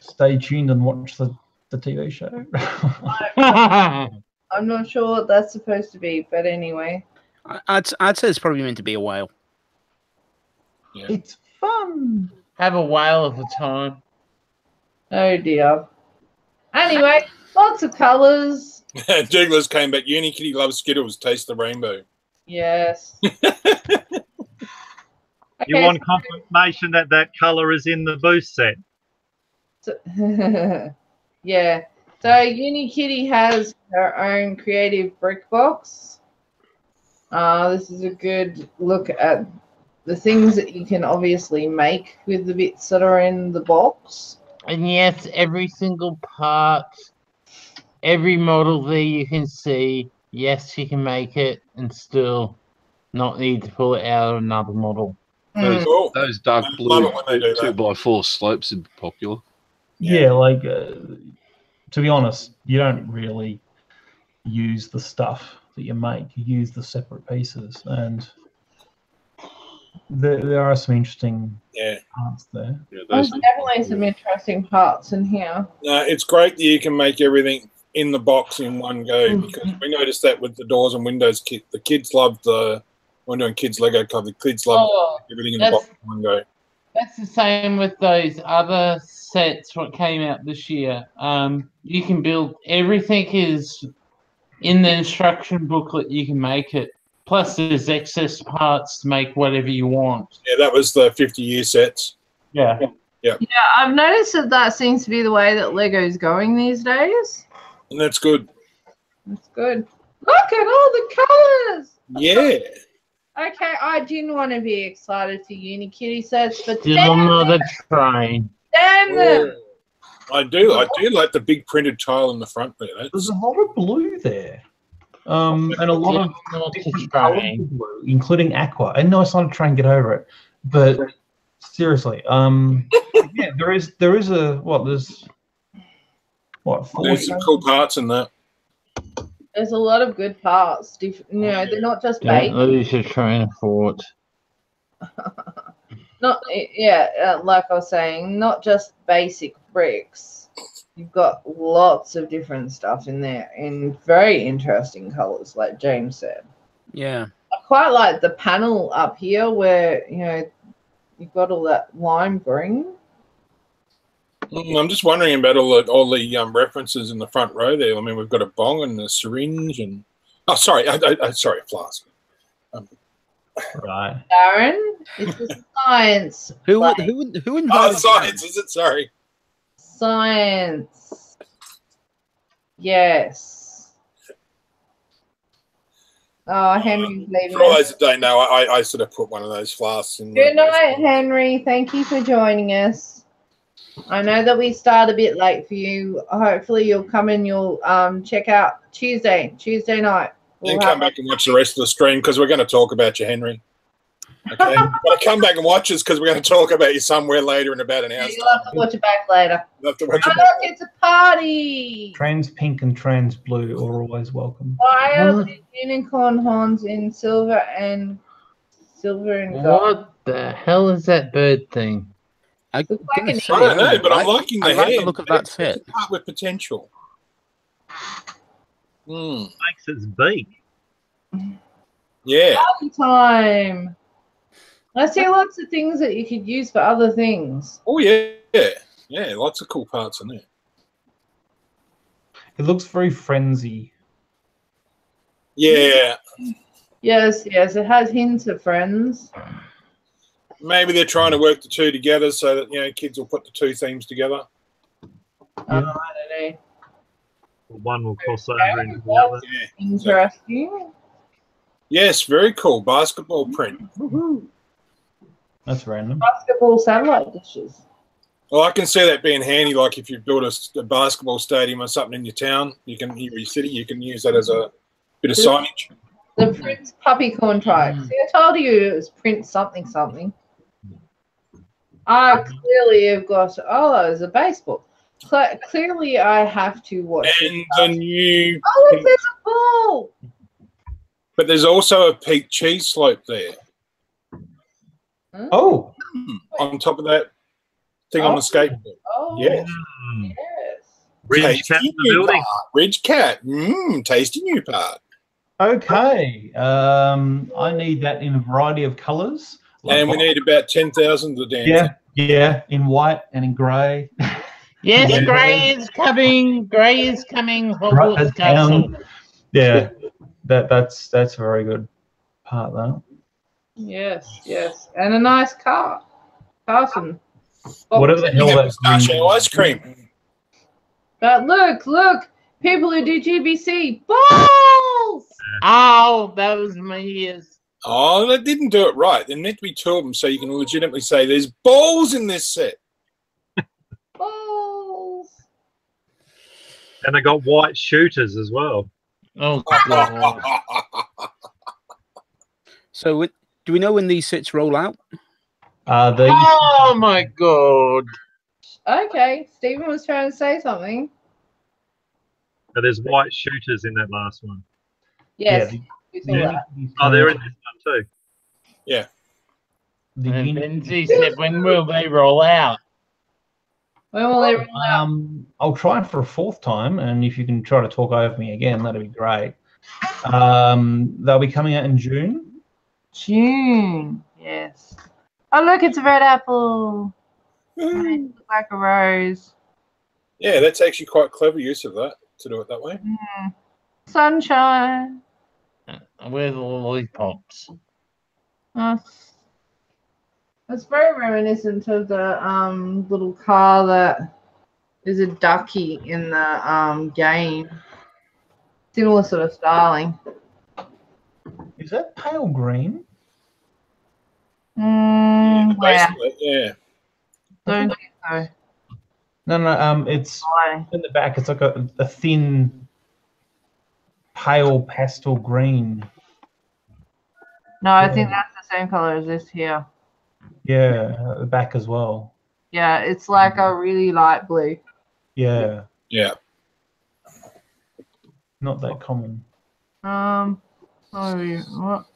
stay tuned and watch the, the TV show. I'm not sure what that's supposed to be, but anyway. I- I'd, I'd say it's probably meant to be a whale. it's fun. Have a whale of a time. Oh dear. Anyway, lots of colours. Douglas came back. Unikitty loves Skittles. Taste the rainbow. Yes. You Okay, want confirmation that that color is in the boost set? so- yeah. So Unikitty has her own creative brick box. Uh, this is a good look at the things that you can obviously make with the bits that are in the box. And yes, every single part, every model there you can see, yes, you can make it and still not need to pull it out of another model. Those, Cool. those dark blue love it when they do two that. by four slopes are be popular. Yeah, like uh, to be honest, you don't really use the stuff that you make. You use the separate pieces, and there, there are some interesting Yeah. parts there. Yeah, There's those, definitely some interesting parts in here. No, it's great that you can make everything in the box in one go mm-hmm. because we noticed that with the doors and windows kit. The kids love the when doing kids Lego club. The kids love Oh, everything in the box in one go. That's the same with those other sets what came out this year. Um, you can build everything is in the instruction booklet. You can make it. Plus, there's excess parts to make whatever you want. Yeah, that was the 50 year sets. Yeah. Yeah, Yeah, I've noticed that that seems to be the way that Lego's going these days. And that's good. That's good. Look at all the colors. Yeah. Okay, I didn't want to be excited for Unikitty sets, but Still damn, another train. Damn them. I do. I do like the big printed tile in the front there. There's a lot of blue there, um, and a lot of Still different colours of blue, including aqua. And no, it's not a train. Get over it. But seriously, um, yeah, there is there is a what there's what four there's some cool parts in that. There's a lot of good parts. Diff- you know, they're not just Don't basic. lose your train of thought. Not yeah, uh, like I was saying, not just basic bricks. You've got lots of different stuff in there in very interesting colors, like James said. Yeah. I quite like the panel up here where you know you've got all that lime green. Mm, I'm just wondering about all the all the um, references in the front row there. I mean, we've got a bong and a syringe and oh, sorry, I, I, I sorry, a flask. Right. Darren, it's a science. Who Like- who who Oh, invited science, is it? Sorry. Science. Yes. Oh, Henry's leaving. For all us. those that don't know, I, I sort of put one of those flasks in. Good night, Henry. Thank you for joining us. I know that we start a bit late for you. Hopefully, you'll come and you'll um, check out Tuesday, Tuesday night. Then We'll come back and watch the rest of the stream because we're going to talk about you, Henry. Okay, but come back and watch us because we're going to talk about you somewhere later in about an hour's You'll have to watch it back later. time. You'll have to watch Oh, it look, it's a party. Trans pink and trans blue are always welcome. Why are the unicorn horns in silver and silver and gold? What the hell is that bird thing? I'm Looks like gonna an I don't know, but I'm like- liking the I like the look of that It's set. part with potential. Hmm. Makes its beak. Yeah. Party time. I see lots of things that you could use for other things. Oh yeah. Yeah. Yeah. Lots of cool parts in there. It looks very frenzy. Yeah. Yes, yes, it has hints of friends. Maybe they're trying to work the two together so that you know kids will put the two themes together. Oh, I don't know. One will cross over into the other. Yeah. Interesting. Yes. Very cool basketball mm-hmm. print. That's random. Basketball satellite dishes. Well, I can see that being handy. Like if you build a basketball stadium or something in your town, you can in your city, you can use that as a bit of signage. The Prince Puppycorn Trike. Mm. See, I told you it was Prince something something. I clearly you've got. Oh, there's a baseball. Cle- clearly, I have to watch. And the new, Oh, look, there's a ball. but there's also a peak cheese slope there Oh, on top of that thing on the skateboard. Oh, Yeah. Hmm. yes. Ridge Tasty cat in the new building. part. Ridge cat. Mmm, tasty new part. okay. Um, I need that in a variety of colours. And we need about 10,000 to dance. Yeah, yeah, in white and in grey. Yes, Yeah. Grey is coming. Grey is coming. Hogwarts Castle. down. Yeah, that that's that's a very good part though. Yes, yes. And a nice car. Carson. Whatever the hell have that pistachio green- ice cream. But look, look. People who do GBC. Balls! Oh, that was my ears. Oh, they didn't do it right. There meant to be two of them so you can legitimately say there's balls in this set. Balls. And they got white shooters as well. Oh, God. So, do we know when these sets roll out? Uh, these oh my God. Okay, Stephen was trying to say something. But there's white shooters in that last one. Yes. Yeah, we the- that. Oh, they're in this one too. the And uni- Bennzy said, when will they roll out? When will they roll out? Um, I'll try it for a fourth time, and if you can try to talk over me again, that'd be great. Um, they'll be coming out in June. June. Yes. Oh, look, it's a red apple. And it like a rose. yeah, that's actually quite clever use of that to do it that way. Mm. Sunshine. Uh, Where are the lollipops? That's, that's very reminiscent of the um little car that is a ducky in the um game. Similar sort of styling. Is that pale green? Mm, yeah, Basically, yeah. don't think so. No, no. Um, it's Why? in the back. It's like a, a thin, pale pastel green. No, I think that's the same color as this here. Yeah, at the back as well. Yeah, it's like a really light blue. Yeah, Yeah. not that common. Um, oh, we, what?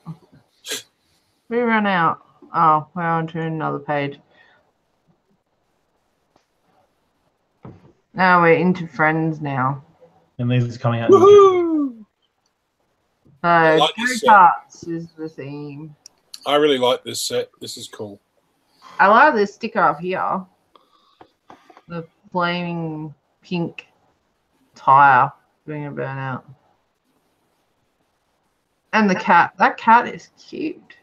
We run out. Oh, we're on to another page. Now we're into friends now. And these are coming out. in June. Woohoo! So I like two this parts is the theme. I really like this set. This is cool. I like this sticker up here. The flaming pink tire doing a burnout. And the cat. That cat is cute.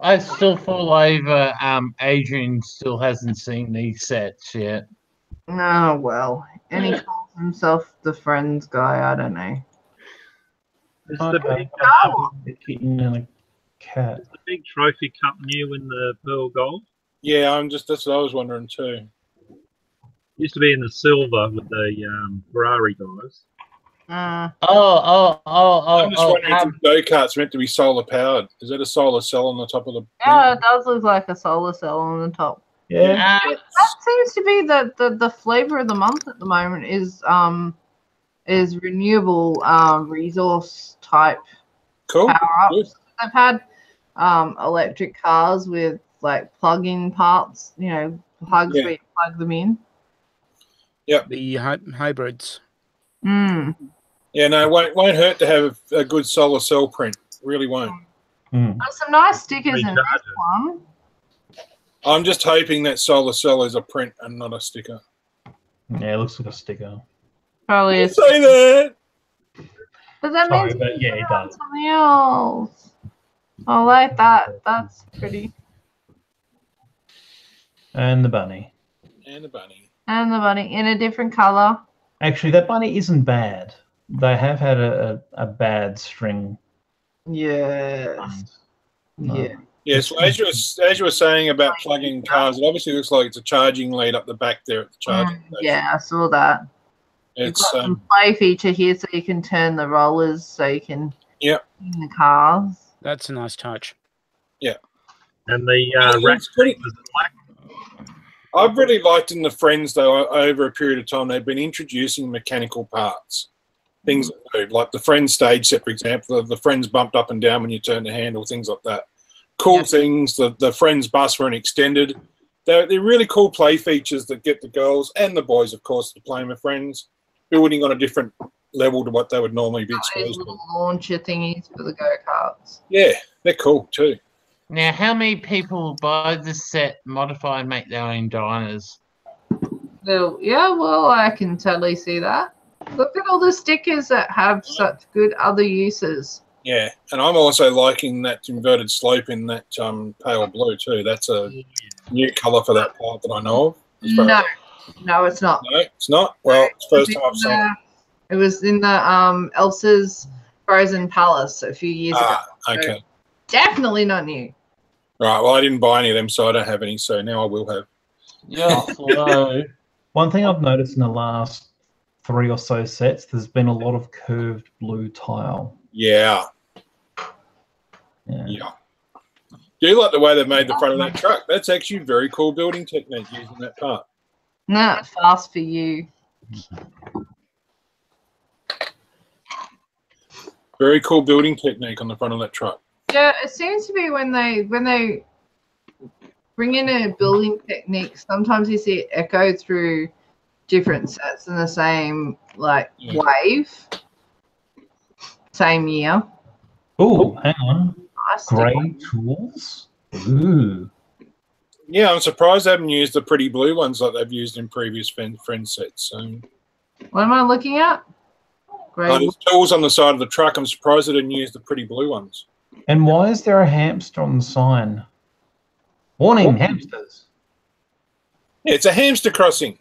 I still fall over. Um, Adrian still hasn't seen these sets yet. Oh well. And he calls himself the friends guy, I don't know. Is the big, Oh, A kitten and a cat. the big trophy cup new in the pearl gold? Yeah, I'm just that's what I was wondering too. Used to be in the silver with the um, Ferrari guys. mm. Oh, oh, oh, oh, I'm just oh. wondering um, if the go kart's meant to be solar powered. Is that a solar cell on the top of the? yeah, it does look like a solar cell on the top. Yeah. uh, That seems to be the, the, the flavor of the month at the moment is um is renewable um resource type Cool. power good. ups. I've had um electric cars with like plug-in parts, you know, plugs Yeah. where you plug them in. Yeah, the hy- hybrids. Mm. Yeah, no, it won't, won't hurt to have a, a good solar cell print. Really won't. Mm. There's some nice stickers in this one. I'm just hoping that solar cell is a print and not a sticker. Yeah, it looks like a sticker. Probably is. Say that. But that Sorry, means but yeah, it does. something else. I like that. That's pretty. And the bunny. And the bunny. And the bunny in a different color. Actually, that bunny isn't bad. They have had a, a, a bad string. Yes. No. Yeah. Yeah, so as you were, as you were saying about plugging cars, it obviously looks like it's a charging lead up the back there at the charging Mm, yeah, I saw that. You've It's got um, some play feature here so you can turn the rollers so you can Yep. in the cars. That's a nice touch. Yeah, and the uh, Yeah, rack pretty- I've really liked in the Friends though over a period of time they've been introducing mechanical parts, things that move, like the Friends stage set, for example. The, the Friends bumped up and down when you turn the handle, things like that. Cool Yep. things. The the Friends bus when extended. They're, they're really cool play features that get the girls and the boys, of course, to playing with friends, building on a different level to what they would normally be These exposed to. little launcher thingies for the go karts. Yeah, they're cool too. now, how many people buy this set, modify, and make their own diners? So yeah, well, I can totally see that. Look at all the stickers that have such good other uses. Yeah, and I'm also liking that inverted slope in that um, pale blue too. That's a new colour for that part that I know of. No, as- no, it's not. no, it's not. Well, it's the first time I've seen it. It was in the um Elsa's Frozen Palace a few years ago. Ah, okay. Definitely not new. Right. Well, I didn't buy any of them, so I don't have any. So now I will have. Yeah, slow. One thing I've noticed in the last three or so sets, there's been a lot of curved blue tile. Yeah, Yeah. yeah. Do you like the way they've made the front of that truck? That's actually a very cool building technique using that part. No, fast for you. Very cool building technique on the front of that truck. Yeah, it seems to be when they when they bring in a building technique, sometimes you see it echo through different sets in the same like Yeah. wave. Same year. Oh, hang on. Nice Grey tools. Ooh. Yeah, I'm surprised they haven't used the pretty blue ones like they've used in previous friend, friend sets. So, What am I looking at? Grey. oh, there's tools on the side of the truck. I'm surprised they didn't use the pretty blue ones. And why is there a hamster on the sign? Warning, hamsters. Yeah, it's a hamster crossing.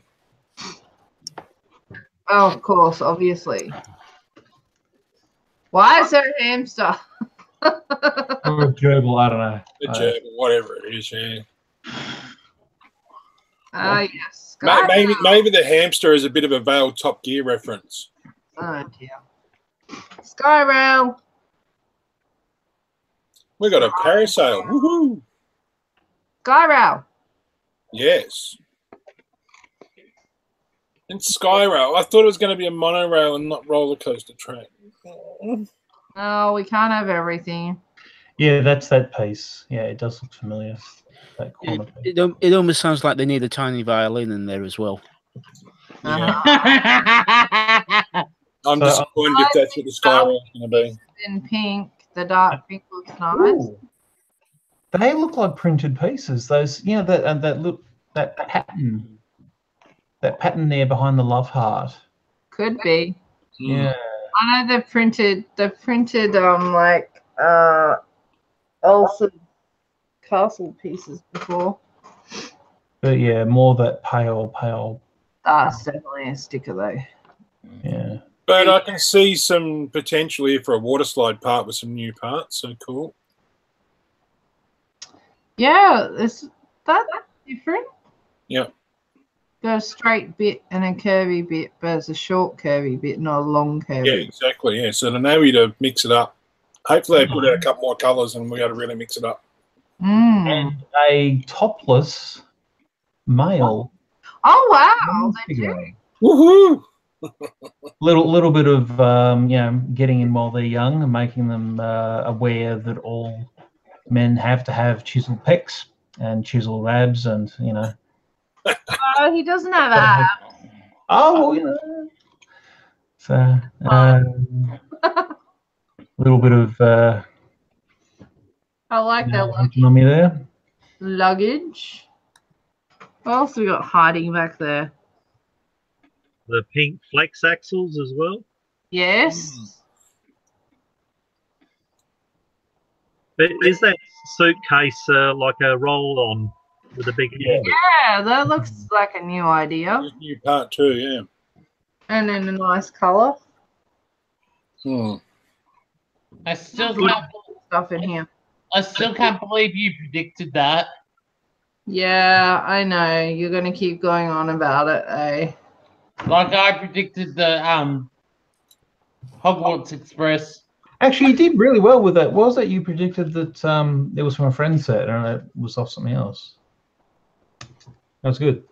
Oh, of course, obviously. Why is there a hamster? Or a gerbil, I don't know. The Uh, gerbil, whatever it is. Yeah. Ah, yes. Ma- Sky- Maybe maybe the hamster is a bit of a veiled Top Gear reference. Oh dear. Skyrail. We got a parasail. Woohoo! Skyrail. Yes. And Skyrail. I thought it was going to be a monorail and not roller coaster train. No, we can't have everything. Yeah, that's that piece. Yeah, it does look familiar. That corner It, it, it almost sounds like they need a tiny violin in there as well. Yeah. I'm So- disappointed if that's what the Skyrail is going to be. In pink, the dark pink looks nice. Ooh. They look like printed pieces. Those, you know, that uh, that look that pattern, that pattern there behind the love heart. Could be. Yeah, I know they've printed they've printed um like uh Elsa castle pieces before. but yeah, more that pale, pale. Ah, That's definitely a sticker though. Yeah, But But I can see some potential here for a water slide part with some new parts. So cool. Yeah, is that different? Yeah. Got a straight bit and a curvy bit, but it's a short curvy bit, not a long curvy. Yeah, exactly. Yeah. So they know you to mix it up. Hopefully they put out a couple more colours and we got to really mix it up. Mm. And a topless male Oh wow, they do. Woohoo! Little little bit of um, you know getting in while they're young and making them uh, aware that all men have to have chiseled pecs and chiseled abs and you know Oh, he doesn't have abs. oh well, you know so um, little bit of uh, I like that lug- autonomy there. luggage. What else we got hiding back there? The pink flex axles as well. Yes. But is that suitcase uh, like a roll on with a big handle? Yeah, that looks like a new idea. New part two, yeah. And in a nice colour. Hmm. I still Good. can't. Stuff in here. I still can't believe you predicted that. Yeah, I know. You're gonna keep going on about it, eh? Like I predicted the um Hogwarts Express. Actually, you did really well with that. What was that you predicted that um, it was from a friend set and it was off something else? That was good.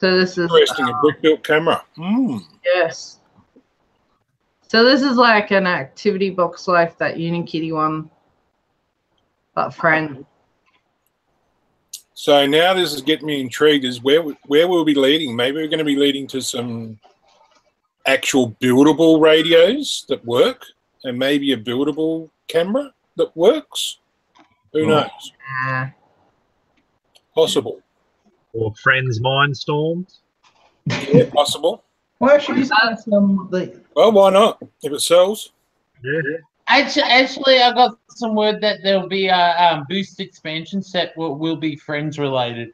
So this is Interesting. A brick built camera. Hmm. yes. So this is like an activity box life, that Unikitty one. But friend. So now this is getting me intrigued. Is where where we'll be leading? Maybe we're going to be leading to some actual buildable radios that work, and maybe a buildable camera that works. Who knows? Ah. Possible. Or friends mindstorms? Yeah, possible. Well, actually, isn't that um, the Well, why not? If it sells. Yeah. Actually, actually, I got some word that there'll be a um, boost expansion set will, will be friends related.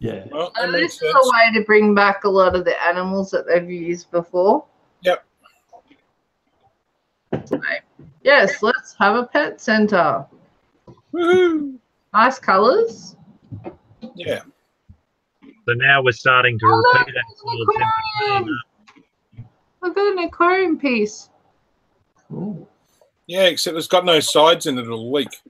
yeah Well, that So this is sense. a way to bring back a lot of the animals that they've used before. Yep. So, yes, let's have a pet center. Woohoo! Nice colours. Yeah. So now we're starting to Oh, look, repeat it's an ourselves. in the aquarium. I've got an aquarium piece. Ooh. Yeah, except it's got no sides in it. It'll leak.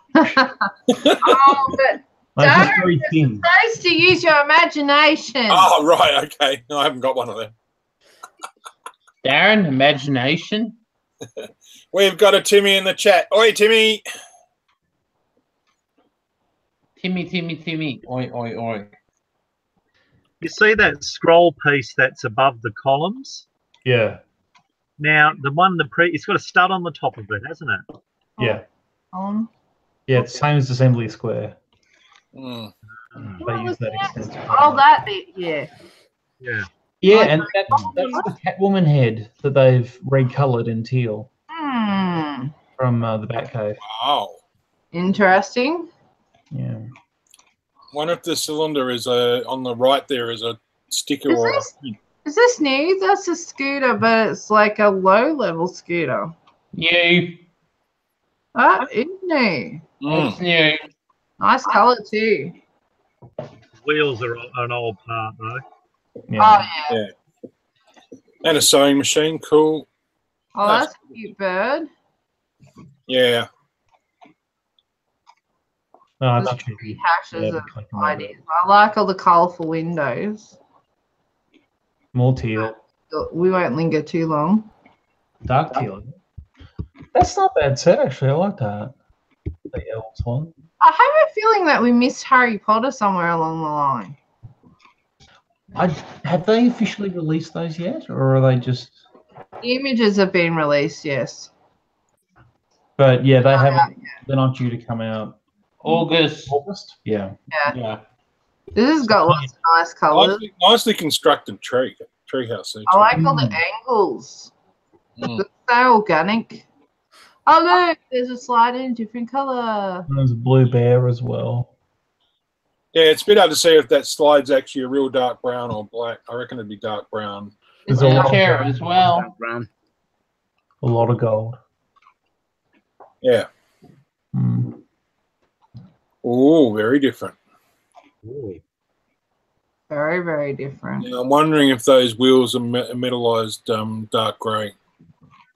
oh, but Like, it's Darren, very thin. supposed to use your imagination. Oh, right. Okay. No, I haven't got one of them. Darren, imagination. We've got a Timmy in the chat. Oi, Timmy. Timmy, Timmy, Timmy. Oi, oi, oi. You see that scroll piece that's above the columns? Yeah, Now, the one the pre it's got a stud on the top of it, hasn't it? yeah, Um, yeah. It's same as Assembly Square. Hmm. They use that that? Oh, that bit, yeah. Yeah. Yeah, and that, that's the Catwoman head that they've recolored in teal Hmm. from uh, the Batcave. Wow. Interesting. Yeah. Wonder of the cylinder is a on the right there is a sticker Is or a, this- Is this new? That's a scooter, but it's like a low level scooter. New. That is new. Hmm. It's new. Nice color too. Wheels are an old part though. Yeah. Oh yeah. and a sewing machine. Cool. Oh, that's a cute bird. Yeah. No, tricky. Hashes Yeah, of click on that. ideas. I like all the colourful windows. More teal. We won't linger too long. Dark teal. That's not bad set, actually. I like that. The elves one. I have a feeling that we missed Harry Potter somewhere along the line. I, have they officially released those yet, or are they just? The images have been released, yes. But yeah, they haven't. They're not due to come out August. August. Yeah. Yeah. This has got lots of nice colours. Nicely, nicely constructed tree treehouse. there, I too. like all the Mm. angles. Mm. Looks so organic. Oh look, there's a slide in a different colour. And there's a blue bear as well. Yeah, it's a bit hard to see if that slide's actually a real dark brown or black. I reckon it'd be dark brown. There's a lot of chair as well. Brown. A lot of gold. Yeah. Oh, very different. Ooh. Very, very different. Yeah, I'm wondering if those wheels are me- metallized um, dark grey.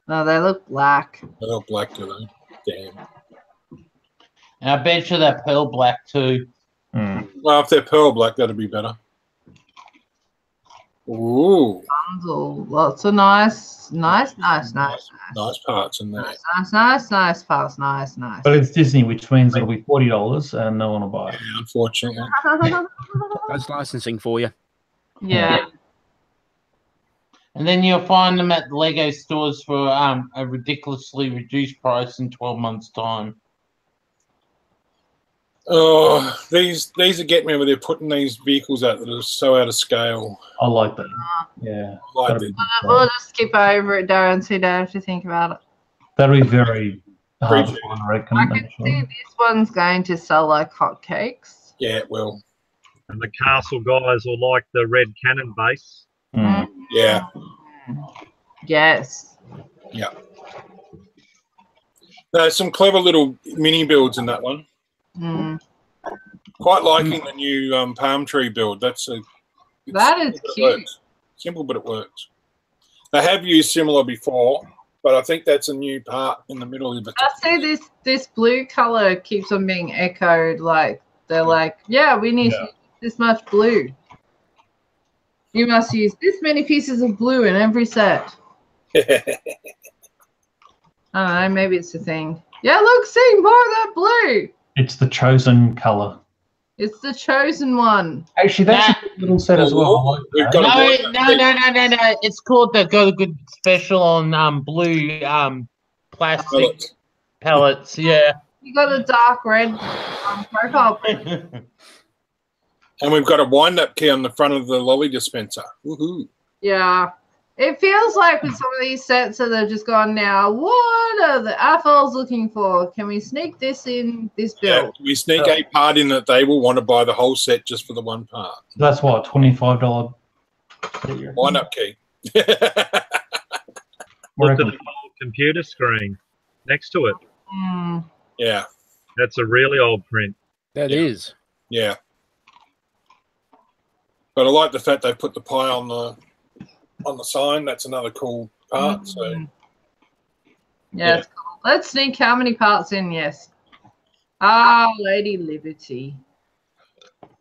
No, they look black. They look black to them. Damn. And I bet you they're pearl black too. Mm. Well, if they're pearl black, that'd be better. Ooh, Bundle. Lots of nice, nice, nice, nice, nice parts in there. nice, nice, nice, nice parts. Nice, nice. But it's Disney, which means it'll be forty dollars, and no one will buy it. Yeah, unfortunately. That's licensing for you. yeah. And then you'll find them at the Lego stores for um, a ridiculously reduced price in 12 months' time. Oh, these these are getting me where they're putting these vehicles out that are so out of scale. I like that. Yeah, I like that'd it. be, We'll just skip over it, Darren, so you don't have to think about it. that'd be very hard to Appreciate I reckon. I can actually. see this one's going to sell like hotcakes. Yeah, it will. And the castle guys will like the red cannon base. Mm. Yeah. Yes. Yeah. There's some clever little mini builds in that one. Mm. Quite liking the new um, palm tree build. That's a That is simple, but cute. Simple, but it works. They have used similar before, but I think that's a new part in the middle of it. I see this this blue color keeps on being echoed. Like they're like, yeah, we need Yeah. this much blue. You must use this many pieces of blue in every set. I don't know. Maybe it's a thing. Yeah, look, see more of that blue. It's the chosen color. It's the chosen one. Actually, that's a good little set as well. Like We've got No, a no, no, no, no, no. It's called the Got a Good Special on um, blue um, plastic Pellets. pellets. Yeah. You got a dark red um, profile. pic. And we've got a wind up key on the front of the lolly dispenser. Woohoo. Yeah. It feels like with some of these sets that they've just gone now, what are the AFOLs looking for? Can we sneak this in this Yeah, we sneak a part in that they will want to buy the whole set just for the one part. That's what twenty five dollar. Wind up key. Look at the old computer screen next to it. Hmm. yeah, That's a really old print. That Yeah. is. yeah. But I like the fact they put the pie on the on the sign. That's another cool part. So Mm. Yeah, it's cool. Let's sneak how many parts in, yes. Ah, Lady Liberty.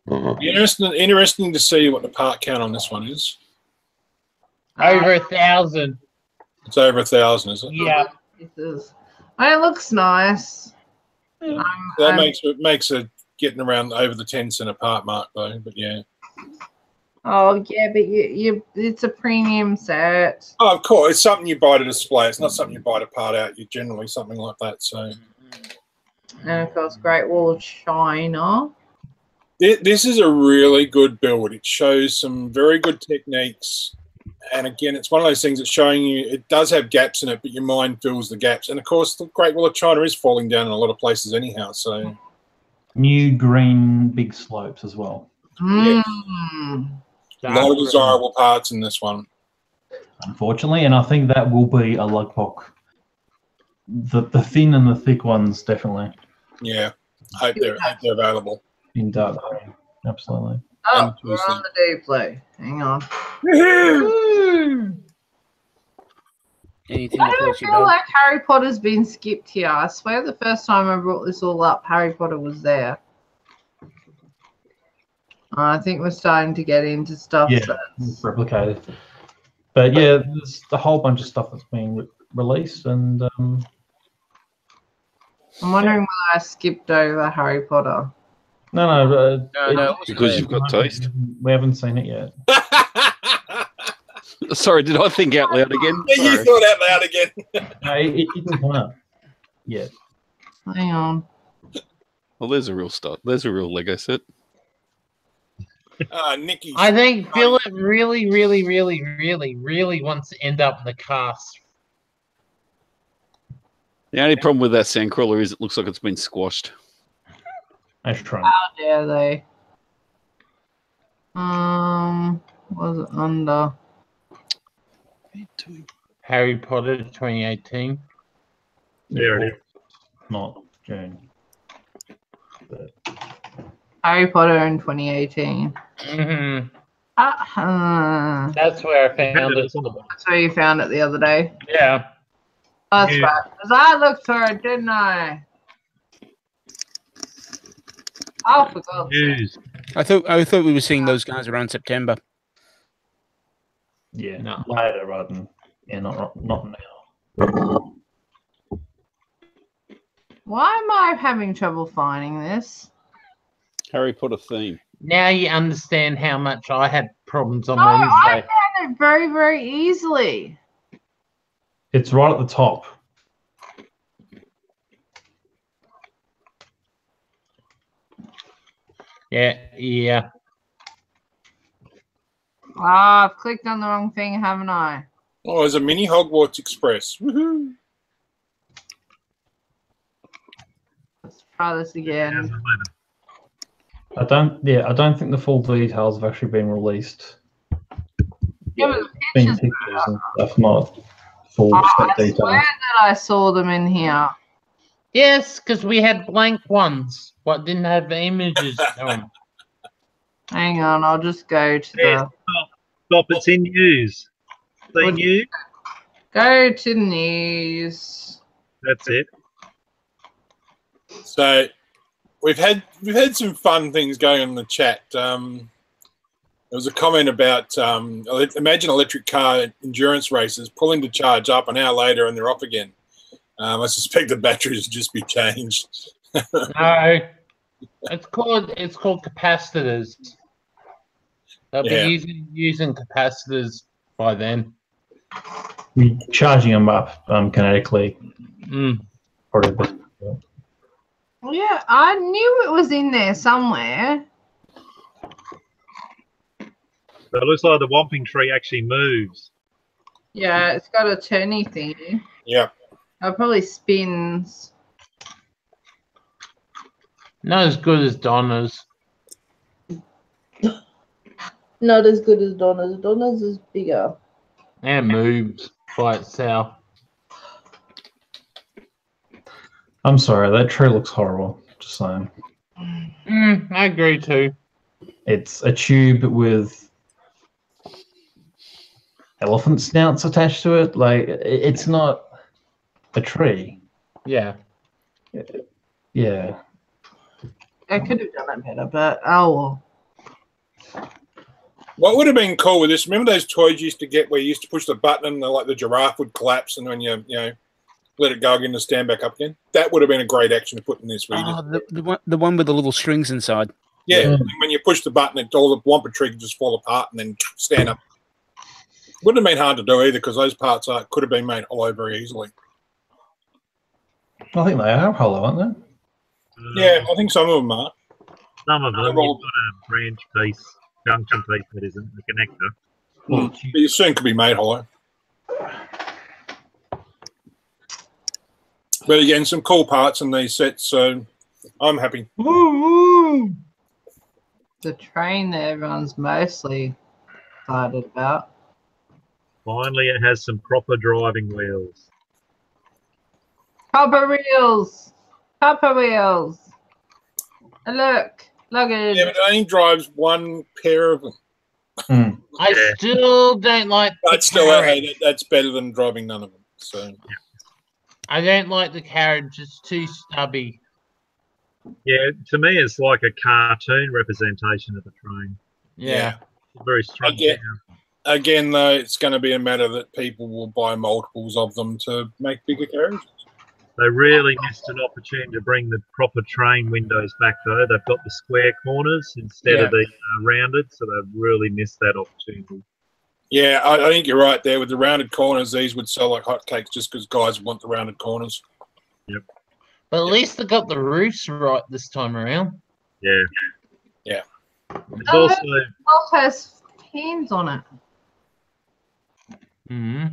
interesting, interesting to see what the part count on this one is. Over a thousand. It's over a thousand, is it? Yeah. It is. Oh, it looks nice. Um, That um, makes it makes it getting around over the ten cent a part mark though. But yeah. Oh yeah, but you, you it's a premium set. Oh, of course, it's something you buy to display. It's not something you buy to part out. You generally something like that. So And of course, Great Wall of China. Thi- this is a really good build. It shows some very good techniques. And again, it's one of those things that's showing you it does have gaps in it, but your mind fills the gaps. And of course, the Great Wall of China is falling down in a lot of places anyhow. So New green big slopes as well. Mm. a lot of desirable parts in this one. Unfortunately, and I think that will be a lug box. The the thin and the thick ones definitely Yeah, hope they're, hope they're available. in dark green. Absolutely. Oh, we're on the day play. Hang on. Anything I don't floats your feel boat. like Harry Potter's been skipped here. I swear the first time I brought this all up, Harry Potter was there. I think we're starting to get into stuff. Yeah. that's- Replicated. But yeah, there's a whole bunch of stuff that's being re- released, and um, I'm wondering why I skipped over Harry Potter. no, no, uh, No, no, Because you've got taste. We haven't seen it yet. Sorry, did I think out loud again? Yeah, you thought out loud again. No, it, it didn't come up yet. Hang on. Well, there's a real start. There's a real Lego set. Ah, Nikki. I think Philip really, really, really, really, really wants to end up in the cast. The only problem with that sandcrawler is it looks like it's been squashed. Nice try. How dare they? Um, was it under? Harry Potter 2018. There it is. Not June. Harry Potter in 2018. hmm Ah, uh, That's where I found it. It's on the box. that's where you found it the other day. Yeah. That's Yeah. right. Because I looked for it, didn't I? Oh, for God's I thought I thought we were seeing those guys around September. Yeah, No. later rather than yeah, not not now. Why am I having trouble finding this? Harry Potter theme. Now you understand how much I had problems on Oh, I found it very, very easily. It's right at the top. Yeah, yeah. Ah, I've clicked on the wrong thing, haven't I? Oh, there's a mini Hogwarts Express. Woohoo! Let's try this again. 2011. I don't. Yeah, I don't think the full details have actually been released. Yeah, but the Been pictures. pictures and stuff, not full Oh, set I details. swear that I saw them in here. Yes, because we had blank ones. What didn't have the images on. Hang on, I'll just go to Yeah. the Stop, it's in news. See What- news? go to news. That's it. So we've had we've had some fun things going on in the chat. Um, there was a comment about um, imagine electric car endurance races pulling to charge up an hour later and they're off again. Um, I suspect the batteries will just be changed. No. It's called it's called capacitors. They'll Yeah. be using using capacitors by then. We're charging them up um, kinetically. Mm. Probably best. Yeah, I knew it was in there somewhere. So it looks like the Whomping Tree actually moves. Yeah, it's got a turny thingy. Yeah. It probably spins. Not as good as Donna's. Not as good as Donna's. Donna's is bigger. And it moves by itself. I'm sorry, that tree looks horrible. Just saying. Mm, I agree too. It's a tube with elephant snouts attached to it. Like it's not a tree. Yeah. Yeah. I could have done that better, but oh well. What would have been cool with this? Remember those toys you used to get where you used to push the button and the, like the giraffe would collapse and when you you know let it go again to stand back up again? That would have been a great action to put in this. Where Oh, the, the, one, the one with the little strings inside. yeah, Yeah. when you push the button, it, all the whomping tree could just fall apart and then stand up. Wouldn't have been hard to do either because those parts are, could have been made hollow very easily. I think they are hollow, aren't they? Uh, Yeah, I think some of them are. Some of them, They're you've all- got a branch piece, junction piece that isn't the connector. Mm. But you soon could be made hollow. But again, some cool parts in these sets, so I'm happy. The train that everyone's mostly excited about. Finally, it has some proper driving wheels. Proper wheels! Proper wheels! And look! Look at Yeah, but it. it only drives one pair of them. Mm. I Yeah. still don't like But still, carriage. hey, that, that's better than driving none of them. So I don't like the carriage. It's too stubby. Yeah, to me, it's like a cartoon representation of the train. Yeah. Very strong. get- down. again, though, it's going to be a matter that people will buy multiples of them to make bigger carriages. They really missed an opportunity to bring the proper train windows back, though. They've got the square corners instead Yeah. of the uh, rounded, so they've really missed that opportunity. Yeah, I, I think you're right there. With the rounded corners, these would sell like hotcakes just because guys want the rounded corners. But at least they got the roofs right this time around. Yeah. Yeah. There's Oh, also It has pins on it. hmm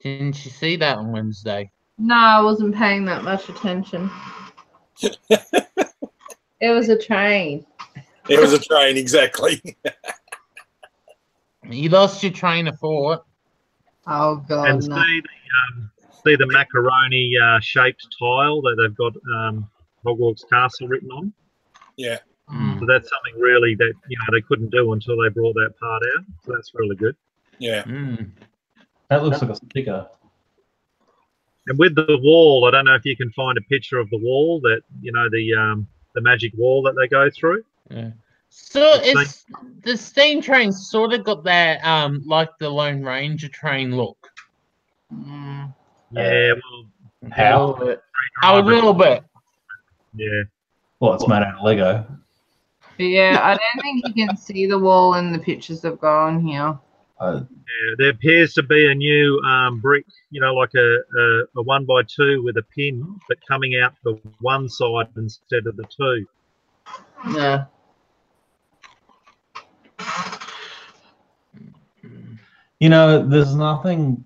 Didn't you see that on Wednesday? No, I wasn't paying that much attention. it was a train. It was a train, exactly. You lost your train of thought. Oh god, and see no. the um, see the macaroni uh, shaped tile that they've got um, Hogwarts Castle written on. Yeah. Mm. So that's something really that you know they couldn't do until they brought that part out. So that's really good. Yeah. Mm. That looks like a sticker. And with the wall, I don't know if you can find a picture of the wall that you know the um, the magic wall that they go through. So it's the steam train sort of got that um like the Lone Ranger train look. Mm. Yeah, well, A How? little bit. A little bit. yeah. Well, it's made out of Lego. But yeah, I don't think you can see the wall in the pictures they've got on here. Uh, Yeah, there appears to be a new um, brick, you know, like a, a, a one by two with a pin, but coming out the one side instead of the two. Yeah. You know, there's nothing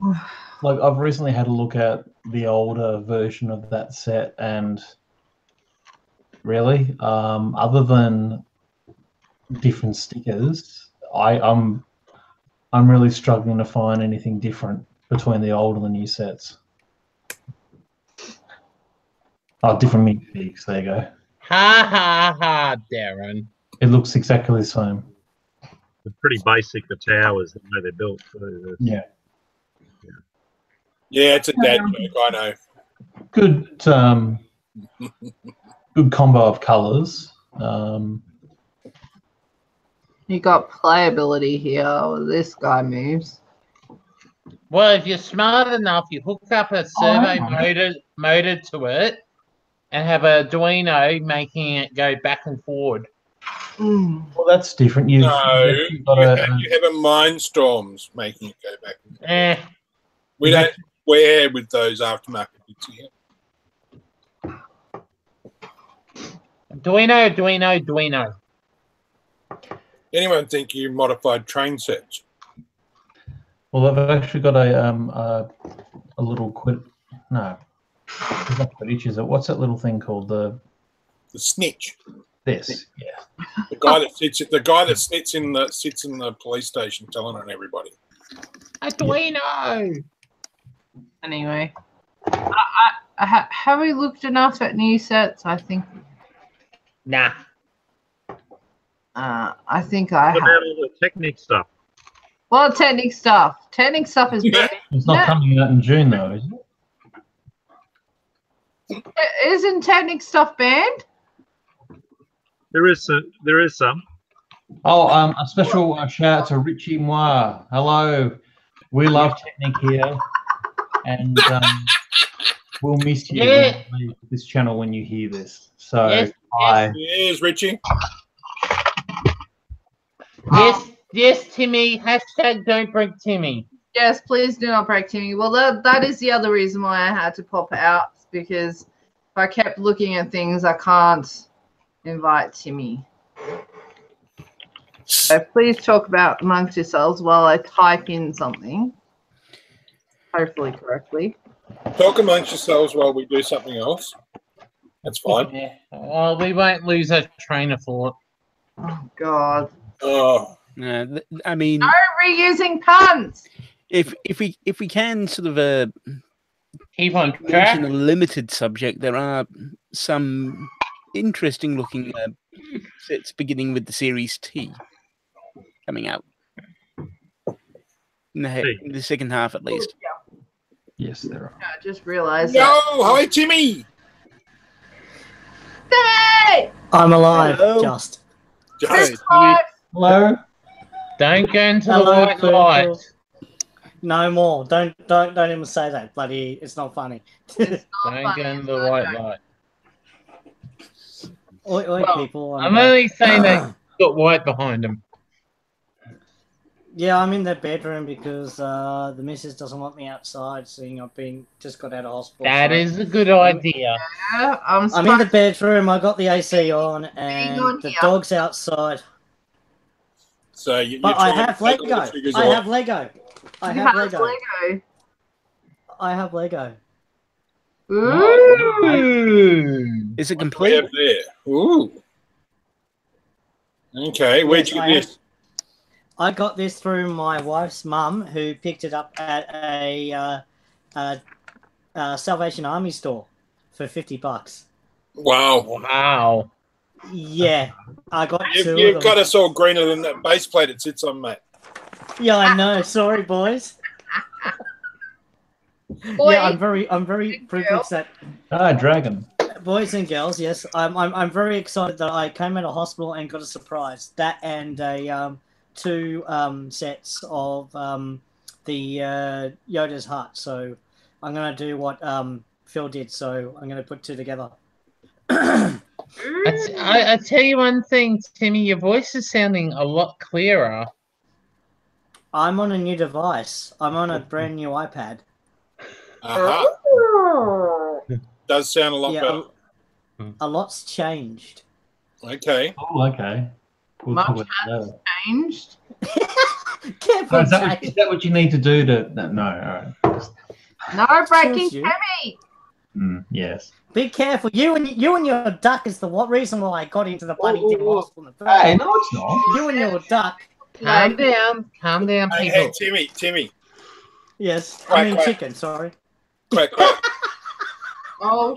like I've recently had a look at the older version of that set, and really, um, other than different stickers, I, I'm I'm really struggling to find anything different between the old and the new sets. Oh, different minifigs. There you go. Ha ha ha, Darren. It looks exactly the same. They're pretty basic, the towers, the way they're built. So the- Yeah. Yeah, it's a dad joke, I know. good um, good combo of colors. Um, You got playability here. This guy moves. Well, if you're smart enough, you hook up a servo Oh. motor motor to it and have a Arduino making it go back and forward. Mm. well, that's different. You've, No, you've you got have, a, you have a Mindstorms making it go back. Eh, We don't wear with those aftermarket bits here. Arduino, Arduino, Arduino. Anyone think you modified train sets? well, I've actually got a um a, a little quid. No, it's not Quidditch, is it? What's that little thing called? The The snitch, this. Yeah. the guy that sits, the guy that sits in the sits in the police station telling on everybody. Arduino. Anyway, I, I, I, ha- have we looked enough at new sets? I think. Nah. Uh, I think I What have. all the Technic stuff? Well, Technic stuff. Technic stuff is Yeah. It's not Yeah. coming out in June though, is it? Isn't Technic stuff banned? There is some. There is some. Oh, um, a special uh, shout out to Richie Moir. Hello, we love Technic here, and um, we'll miss you Yeah. you this channel when you hear this. So, Yes, hi. Yes, Richie. Yes, yes, Timmy. Hashtag don't break Timmy. Yes, please do not break Timmy. Well, that, that is the other reason why I had to pop out because if I kept looking at things, I can't invite Timmy. So please talk about amongst yourselves while I type in something. Hopefully correctly. Talk amongst yourselves while we do something else. That's fine. Yeah. Well, we won't lose our train of thought. Oh God. Oh, Uh, I mean, No reusing puns. if if we if we can sort of uh, Keep on track. a limited subject, there are some interesting looking uh, sets beginning with the Series T coming out in the, in the second half at least. Yes, there are. I just realized yo, that. hi Jimmy. Hey! I'm alive, Hello? just. Just, Hello. Don't go into the white light. No more. Don't don't don't even say that. Bloody, it's not funny. Don't go into the white light. Oi, oi, Well, people. I'm back. only saying that got white behind him. Yeah, I'm in the bedroom because uh, the missus doesn't want me outside, seeing I've been just got out of hospital. That so- is a good idea. Yeah, I'm, I'm in the bedroom. I got the AC on, and on the dog's outside. so you, But I have take all the Lego. I off. have Lego. I have have Lego. Lego. I have Lego. Ooh. Is it What do we complete? there? Ooh. Okay, where'd Yes, you I get have- this? I got this through my wife's mum, who picked it up at a, uh, uh uh Salvation Army store for fifty bucks. Wow. Wow. Yeah, I got You've, 2 you've of got them. us all greener than that base plate it sits on, mate. Yeah, I know. Sorry, boys. Boy, yeah, I'm very, I'm very Big privileged that Ah, dragon. boys and girls. Yes, I'm, I'm, I'm very excited that I came out of hospital and got a surprise. That and a um, two um, sets of um, the uh, Yoda's hut. So I'm gonna do what um, Phil did. So I'm gonna put two together. I, t- I, I tell you one thing, Timmy, your voice is sounding a lot clearer. I'm on a new device. I'm on a brand new iPad. Uh-huh. Does sound a lot Yeah, better. a, a lot's changed. Okay. Oh, okay. We'll Much talk about that changed. Careful, Oh, is, that what, that what you need to do to? No, no all right. No breaking Choose. Timmy. Mm, yes. Be careful. You and you and your duck is the what reason why I got into the bloody Tim hospital. in the first Hey, no, it's not. You and your duck. Calm down, calm down, people. hey, Timmy, Timmy. Yes, Quack, I mean quack. chicken. Sorry. Quack, quack. Oh,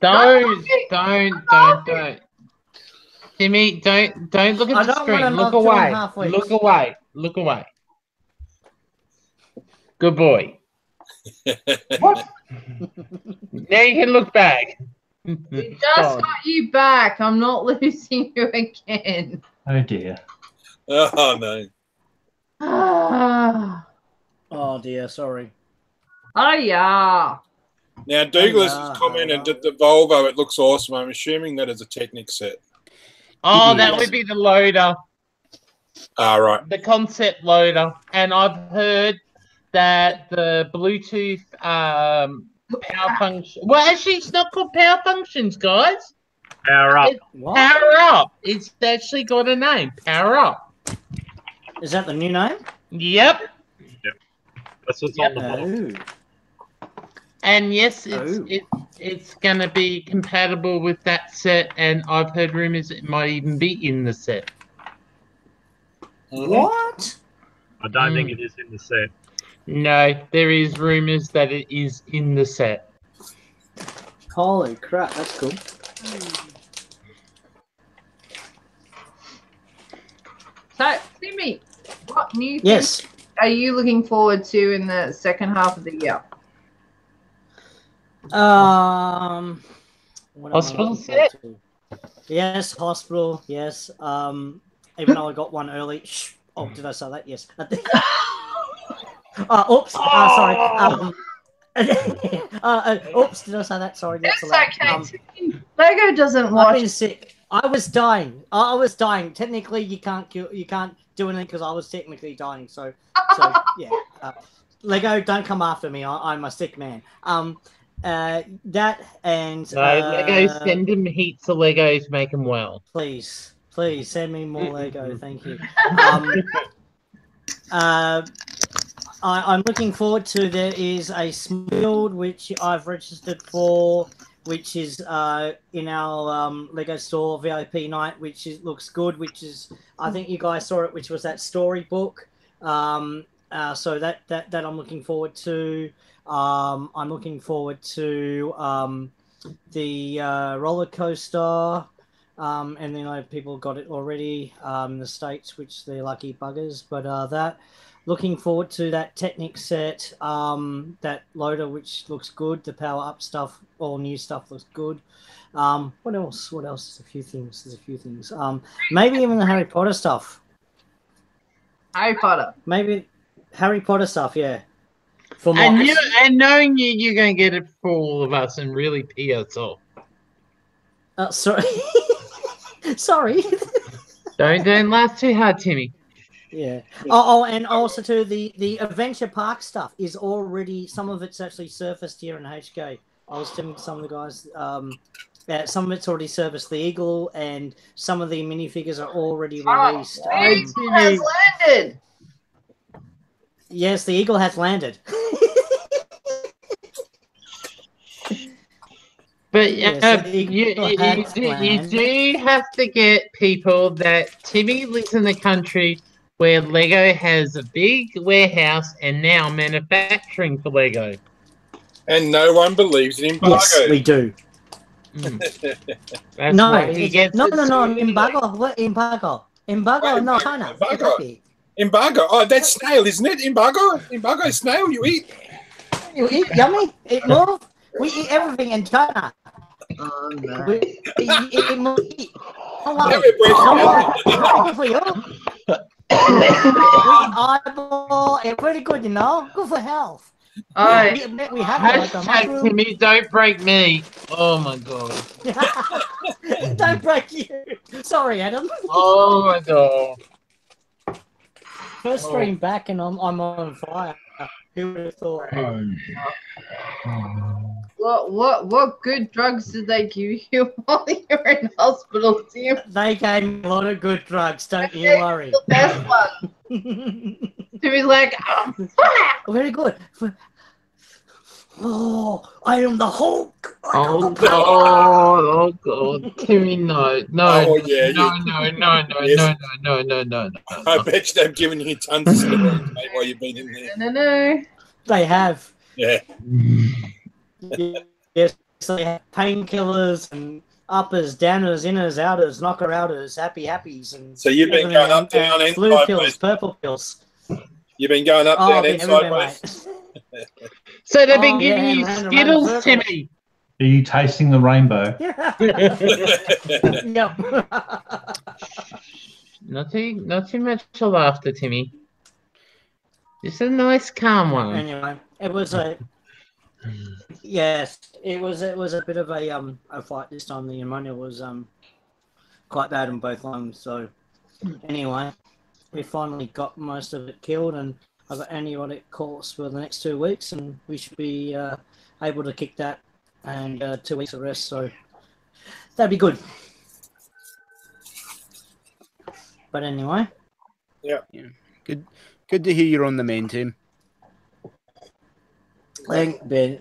Don't, don't, don't, don't. Timmy, don't, don't look at the screen. Look two and a away. Look away. Look away. Good boy. What? Now you can look back. we just got you back. I'm not losing you again. Oh dear. oh, no. Ah. Oh dear. Sorry. Oh yeah. Now, Douglas yeah, has commented yeah. that the Volvo, it looks awesome. I'm assuming that is a Technic set. Oh, that would be the loader, Ah, right. the concept loader. And I've heard that the Bluetooth um, power function. Well, actually, it's not called power functions, guys. Power up. Power up. It's actually got a name. Power up. Is that the new name? Yep. Yep. That's what's Yep. on the bottom. And yes, it's Oh. it, it's going to be compatible with that set. And I've heard rumors it might even be in the set. What? I don't think Mm. it is in the set. No, there is rumors that it is in the set. Holy crap! That's cool. So, Timmy, what new things Yes. are you looking forward to in the second half of the year? Um. what Hospital set? Yes, hospital. Yes. Um. Even though I got one early. Shh. Oh, did I say that? Yes. uh, oops. Uh, sorry. Um. uh, uh, oops. Did I say that? Sorry. That's It's okay. Um, Timmy. Lego doesn't watch. I've been sick. I was dying. I I was dying. Technically, you can't kill. You can't do anything because I was technically dying. So, so yeah. Uh, Lego, don't come after me. I, I'm a sick man. Um, uh, that and No, uh, Lego send him heaps of Legos, make him well. please, please send me more Lego. Thank you. Um, uh, I, I'm looking forward to. There is a Smiled which I've registered for, which is uh, in our um, Lego store VIP night, which is, looks good. Which is, I think you guys saw it, which was that storybook. Um, uh, so that, that that I'm looking forward to. Um, I'm looking forward to um, the uh, roller coaster. Um, and then I have people got it already um, in the states, which they're lucky buggers. But uh, that looking forward to that Technic set, um, that loader, which looks good. The power up stuff, all new stuff looks good. Um, what else? What else? There's a few things. There's a few things. Um, maybe even the Harry Potter stuff. Harry Potter. Maybe Harry Potter stuff. Yeah. For my And you, and knowing you, you're going to get it for all of us and really pee us off. uh, sorry. sorry. Don't don't laugh too hard, Timmy. Yeah. Oh, oh, and also too the the Adventure Park stuff is already some of it's actually surfaced here in HK. I was telling some of the guys, um, that some of it's already surfaced the Eagle, and some of the minifigures are already Oh, released. the Um, Eagle has landed. Yes, the Eagle has landed. But Yes, uh, the you, you, you, you do have to get people that Timmy lives in the country where Lego has a big warehouse and now manufacturing for Lego. And no one believes in embargo. Yes, we do. Mm. No, he gets no, it no, no, so- embargo. What embargo? Embargo? No, Embargo, China. embargo. Kentucky. Embargo. Oh, that's snail, isn't it? Embargo. Embargo snail you eat. You eat yummy. Eat more. We eat everything in China. Oh, no. We we eat eyeball. It's pretty good, you know. Good for health. I, We, we, we have Hashtag mushroom. Timmy, don't break me. Oh my god. Don't break you. Sorry, Adam. Oh my god. First Oh. stream back and I'm, I'm on fire. Who would have thought? what what what good drugs did they give you while you were in hospital, Tim? They gave me a lot of good drugs, don't you worry. The best one. Timmy's like, um, Very good. Oh, I am the Hulk. I Oh the god. Oh god. Timmy, no. No. Oh, yeah, No, you- no, no, no, Yes. no, no, no, no, no, I bet you they've given you tons of steroids, mate, while you've been in there. no, no, no. They have. Yeah. Yes, they have painkillers and uppers, downers, inners, outers, knocker outers, happy happies, and So you've been going up, and- down, and and blue sideways. pills, purple pills. You've been going up, Oh, down, I've and sideways. Mate. So they've been Oh, giving yeah, you round and round Skittles, circles. Timmy. Are you tasting the rainbow? yep. Not too, not too much laughter, Timmy. Just a nice, calm one. anyway, it was a yes, it was it was a bit of a um a fight this time. The pneumonia was um quite bad in both lungs. So anyway, we finally got most of it killed, and I've got antibiotic course for the next two weeks, and we should be uh, able to kick that and uh, two weeks of rest. So that'd be good. But anyway, Yeah. yeah. Good Good to hear you're on the main team. thank Ben,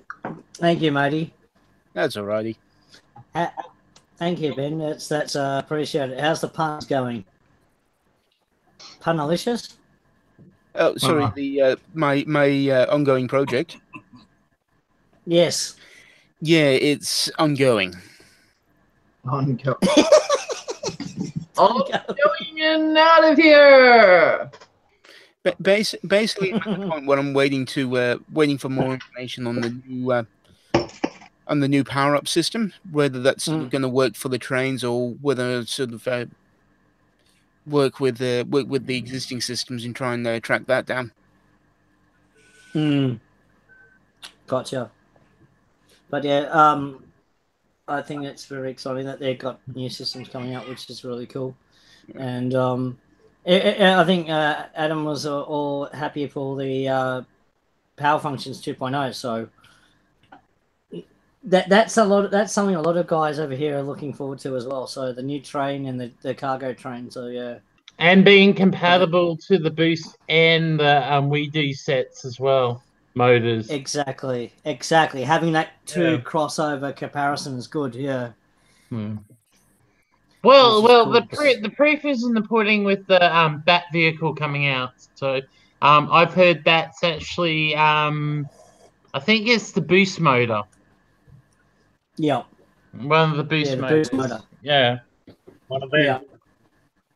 thank you, matey. That's alrighty. Thank you, Ben. That's that's uh, appreciated. How's the puns going? Punalicious? Oh, sorry. Uh-huh. The uh, my my uh, ongoing project. Yes. Yeah, it's ongoing. On go. Oh, going out of here. Ba- bas- basically, I'm at the point where I'm waiting to uh, waiting for more information on the new uh, on the new power up system, whether that's Mm. going to work for the trains or whether it's sort of uh, work with uh, work with the existing systems and try and uh, track that down. Hmm. Gotcha. But yeah, um, I think it's very exciting that they've got new systems coming out, which is really cool. And um, I, I I think uh, Adam was uh, all happy for the uh, Power Functions 2.0. So that that's a lot. That's something a lot of guys over here are looking forward to as well. So the new train and the, the cargo train. So yeah. And being compatible to the boost and the um, WeDo sets as well. Motors. Exactly, exactly. Having that two Yeah. crossover comparison is good. Yeah. Hmm. Well, well, cool. the proof the proof is in the pudding with the um, Bat vehicle coming out. So um, I've heard that's actually um, I think it's the boost motor, Yeah. one of the boost Yeah, the motors. boost motor. Yeah, One of them. Yeah.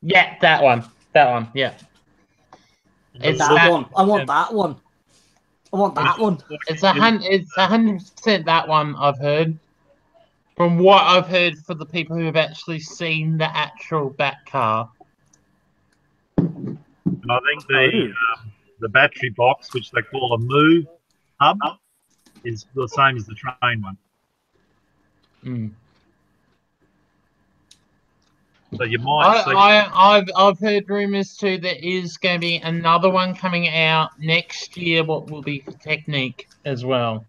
yeah, that one, that one. Yeah, it's that, that, one. I want that one. I want that one. it's a hun- it's a hundred percent that one. I've heard. From what I've heard for the people who have actually seen the actual Bat car. And I think the um, the battery box, which they call a move hub, is the same as the train one. Mm. So you might see. I, I, I've I've heard rumors too. There is going to be another one coming out next year. What will be Technique as well,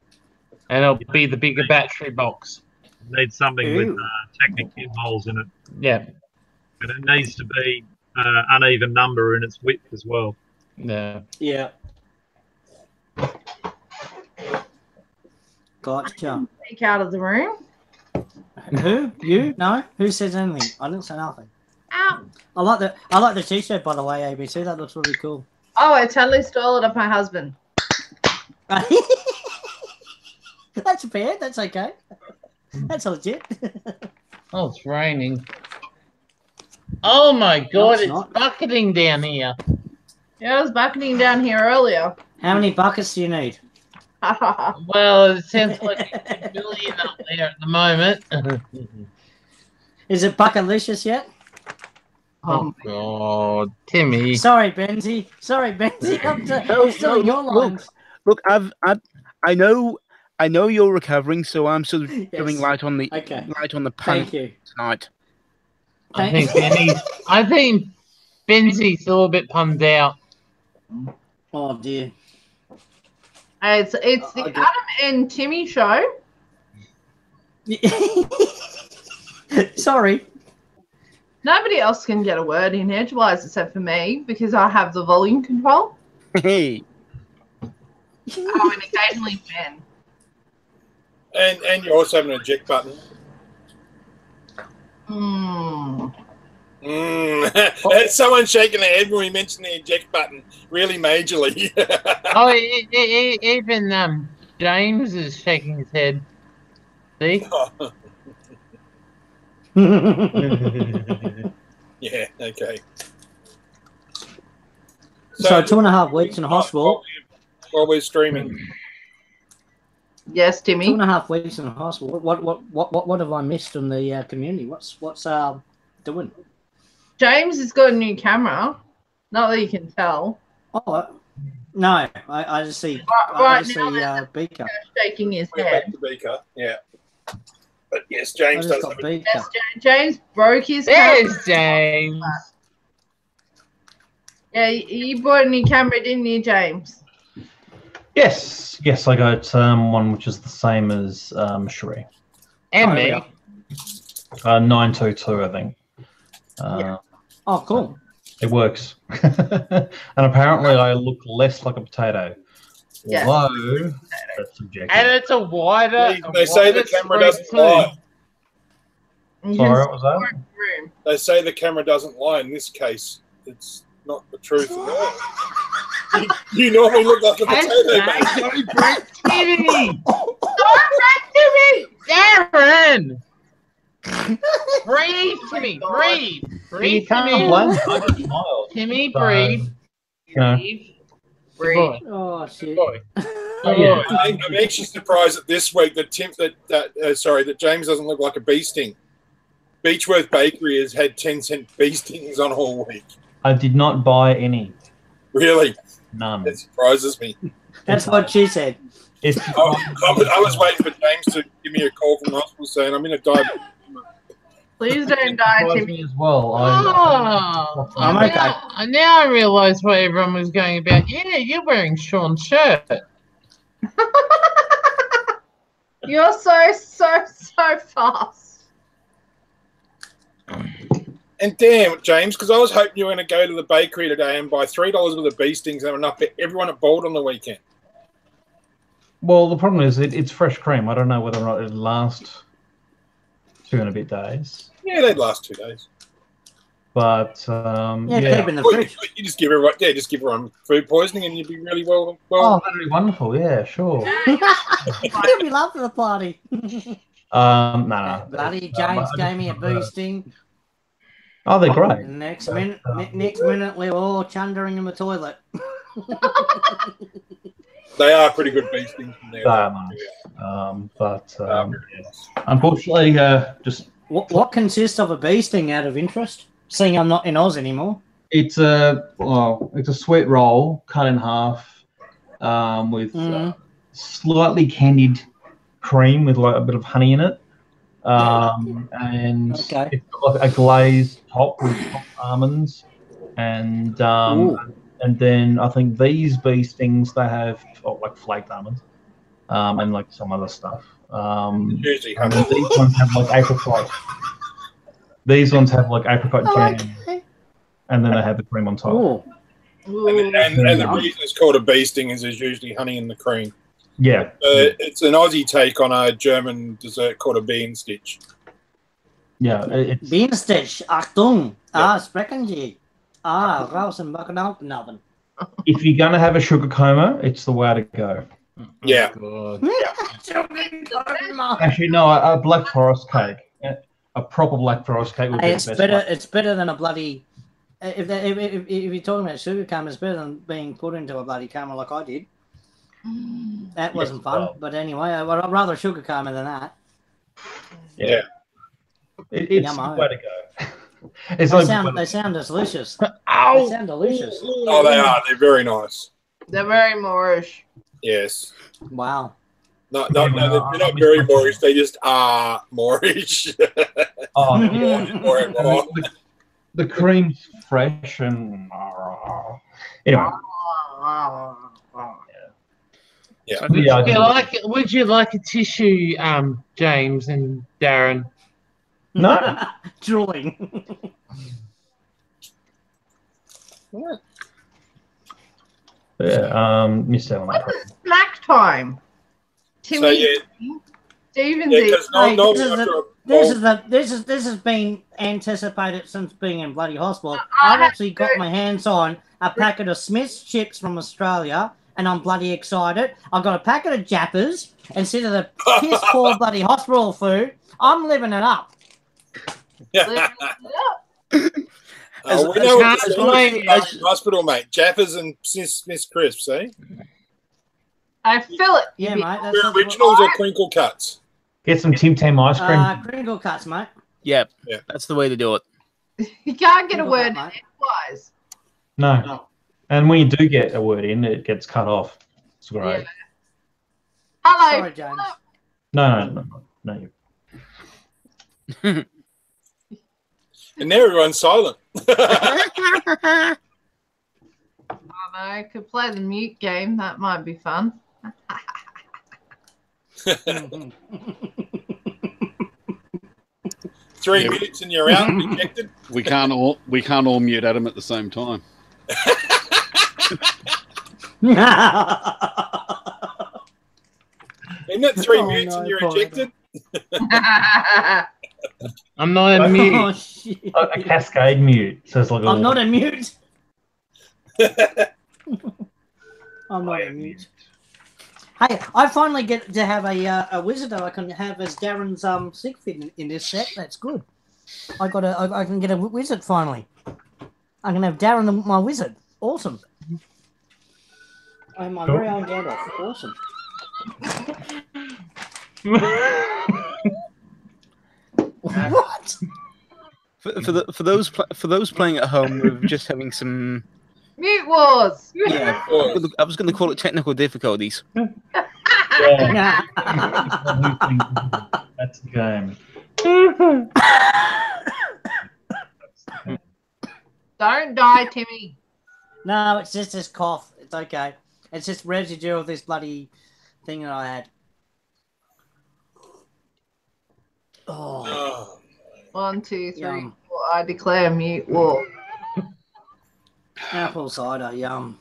and it'll be the bigger battery box. need something with Ooh. uh, Technic pinholes in it, Yeah, and it needs to be uh, uneven number in its width as well. yeah. Yeah. Gotcha. Take out of the room. Who? You? No? Who says anything? I didn't say nothing. Ow. I like the I like the t-shirt by the way, ABC. That looks really cool. Oh, I totally stole it off my husband. That's fair. That's okay. That's legit. Oh, it's raining. Oh my god, it's it's, bucketing down here. Yeah, I was bucketing down here earlier. How many buckets do you need? Well, it sounds like a million up there at the moment. Is it bucketlicious yet? Oh, oh god, Timmy. Sorry, Bennzy. Sorry, Bennzy. I'm, t- No, I'm still no, your look, look. Look, I've, I've, I know, I know you're recovering, so I'm sort of doing Yes. light on the Okay. light on the Thank you. tonight. I think Benny. I think Bennzy's a little bit pumped out. Oh dear. It's it's the Okay. Adam and Timmy show. Sorry. Nobody else can get a word in edgewise except for me because I have the volume control. Hey, Oh, and occasionally Ben. And and you also have an eject button. Hmm. Mm. Someone shaking their head when we mentioned the eject button, really majorly. Oh, e- e- e- even um, James is shaking his head. See? yeah, okay. so two and a half weeks in hospital. While we're streaming, Yes, Two Timmy. and a half weeks in hospital. What what what what, what have I missed in the uh, community? What's what's uh doing? James has got a new camera. Not that you can tell. Oh uh, no, I, I just see Right, I just now, see uh, Beaker. shaking his we're back head. to Beaker. Yeah. But yes, James does got have Beaker. Yes, James broke his camera. There's James. Yeah, you- you bought a new camera, didn't you, James? Yes, yes, I got um, one which is the same as um, Cherie. And Oh, me. yeah. Uh, 922, I think. Uh, Oh, cool. It works. and apparently, I look less like a potato. Yeah. Although, that's subjective. And it's a wider. They- a they say the camera doesn't too. lie. Sorry, what was that? room. They say the camera doesn't lie. In this case, it's not the truth at all. you, you normally look like a potato, mate. Hashtag don't break Timmy. Timmy! Darren. Breathe, Timmy. Breathe. Breathe, Timmy. blame me. I just smiled. Timmy, breathe. You Breathe. Breathe. Oh shit. boy. Oh, yeah. I- I'm actually surprised that this week that Tim that, that uh, sorry that James doesn't look like a bee sting. Beechworth Bakery has had ten cent bee stings on all week. I did not buy any. Really, None. it surprises me. That's what she said. It's, I, I was, I was waiting for James to give me a call from the hospital saying I'm in a dive. Please don't die, surprised Timmy. me as well. I, Oh, I'm now, okay. now I realise what everyone was going about. Yeah, you're wearing Sean's shirt. You're so, so, so fast. And damn, James, because I was hoping you were going to go to the bakery today and buy three dollars worth of bee stings and enough for everyone at Bold on the weekend. well, the problem is it, it's fresh cream. I don't know whether or not it'll last two and a bit days. Yeah, they'd last two days. But um, Yeah, yeah. keep in the Well, you, fridge. you just give everyone, yeah, just give everyone food poisoning and you'd be really well. well Oh, that'd be wonderful. Yeah, sure. You'd be love for the party. Um, no, no. Bloody Um, James I gave me a just, boosting. Oh, they're great. Next minute, next minute, we're all chundering in the toilet. they are pretty good bee stings from there. They are nice. Um, but um, very nice. unfortunately, uh, just What, what consists of a bee sting out of interest? Seeing I'm not in Oz anymore. it's a well, it's a sweet roll cut in half um, with uh, Mhm. slightly candied cream with like a bit of honey in it, um, and Okay. it's got like a glazed top with almonds, and um, Ooh. And then I think these bee stings they have oh, like flaked almonds, um, and like some other stuff. Um, Usually, and then these ones have like apricot. These ones have like apricot Oh, jam, okay. and then they have the cream on top. Ooh. And, and, and the reason it's called a bee sting is there's usually honey in the cream. Yeah, Uh, it's an Aussie take on a German dessert called a bean stitch. Yeah, it- it's Bienstich, Achtung, ah, sprechen Sie. Ah, raus im Backenautenhaben. if you're gonna have a sugar coma, it's the way to go. Yeah. God. Actually, no, a, a black forest cake, a, a proper black forest cake would be Hey, the it's best. better. one. It's better than a bloody. If, they, if, if, if you're talking about sugar coma, it's better than being put into a bloody coma like I did. That wasn't fun. well. But anyway, I- I'd rather a sugar coma than that. Yeah, It, it's Yummo. the way to go. it's They like sound, they sound delicious. They sound delicious. Oh, they are. They're very nice. They're very Moorish. Yes. Wow. No, no, no, they're they're not very Moorish. They just are Moorish. oh, more and more the, the cream's fresh and anyway. Yeah. But yeah, I Would you do- like would you like a tissue, um, James and Darren? No. Drooling. yeah, um, missed out on that. What's snack time? So Timmy, yeah, Stephen yeah, D. because no, no, this is the- a- This is the this is this has been anticipated since being in bloody hospital. I I've have actually got my hands on a packet of Smith's chips from Australia, and I'm bloody excited. I've got a packet of Jaffas instead of the piss poor bloody hospital food. I'm living it up. Oh, As- we know as- what as the long in as- hospital, mate. Jaffas and Smith, Smith crisps, eh? I feel it. Yeah, mate. That's We're originals or crinkle cuts. Get some Tim Tam ice cream. Uh, crinkle cuts, mate. Yeah, Yeah. that's the way to do it. You can't get a word in cut, mate. edgewise. no. And when you do get a word in, it gets cut off. It's great. Yeah. Hello. Sorry, James. No, no, no, no. no. And now everyone's silent. Oh, I know. Could play the mute game. That might be fun. Three minutes and you're out, ejected. We can't all we can't all mute Adam at the same time. Isn't that three Oh, minutes no, and you're ejected? I'm not a oh mute. shit! A, a cascade mute. So it's like a I'm not a mute. I'm not a mute. Hey, I finally get to have a uh, a wizard that I can have as Darren's um sick fit in, in this set. That's good. I got a I, I can get a wizard finally. I can have Darren my wizard. Awesome. I have my Cool. very own Gandalf. Awesome. what? For, for the for those pl- for those playing at home, we're just having some. mute wars. Yeah, I was going to call it technical difficulties. Yeah. That's the game. Don't die, Timmy. no, it's just this cough. It's okay. It's just residue of this bloody thing that I had. Oh, Oh, One, two, three, Yum. four. I declare mute war. apple cider, yum.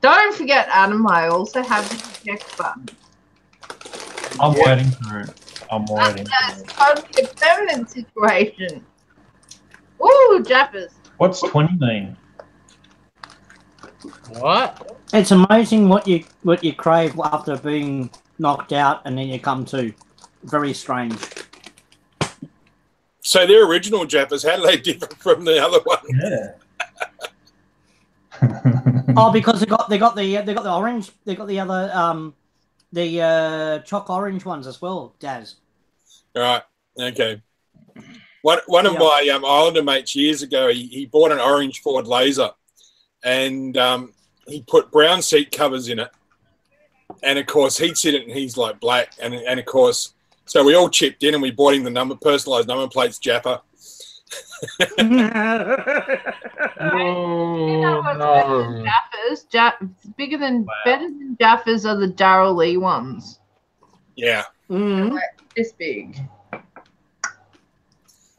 Don't forget, Adam. I also have the eject button. I'm waiting for it. I'm waiting That's for it. totally a permanent situation. Ooh, Jaffas. What's 20 mean? What? It's amazing what you what you crave after being knocked out and then you come to. Very strange. So they're original Jaffas. How do they differ from the other one? Yeah. Oh, because they got they got the they got the orange they got the other um the uh choc orange ones as well, Daz. Right. Okay. One one of Yeah. my um, Islander mates years ago, he, he bought an orange Ford Laser, and um, he put brown seat covers in it, and of course he'd sit it and he's like black, and and of course, so we all chipped in and we bought him the number personalized number plates, Japper. You know what's better than no. Jaffas? Ja- bigger than better than Jaffas are the Darrell Lea ones. Yeah. Mhm. This big.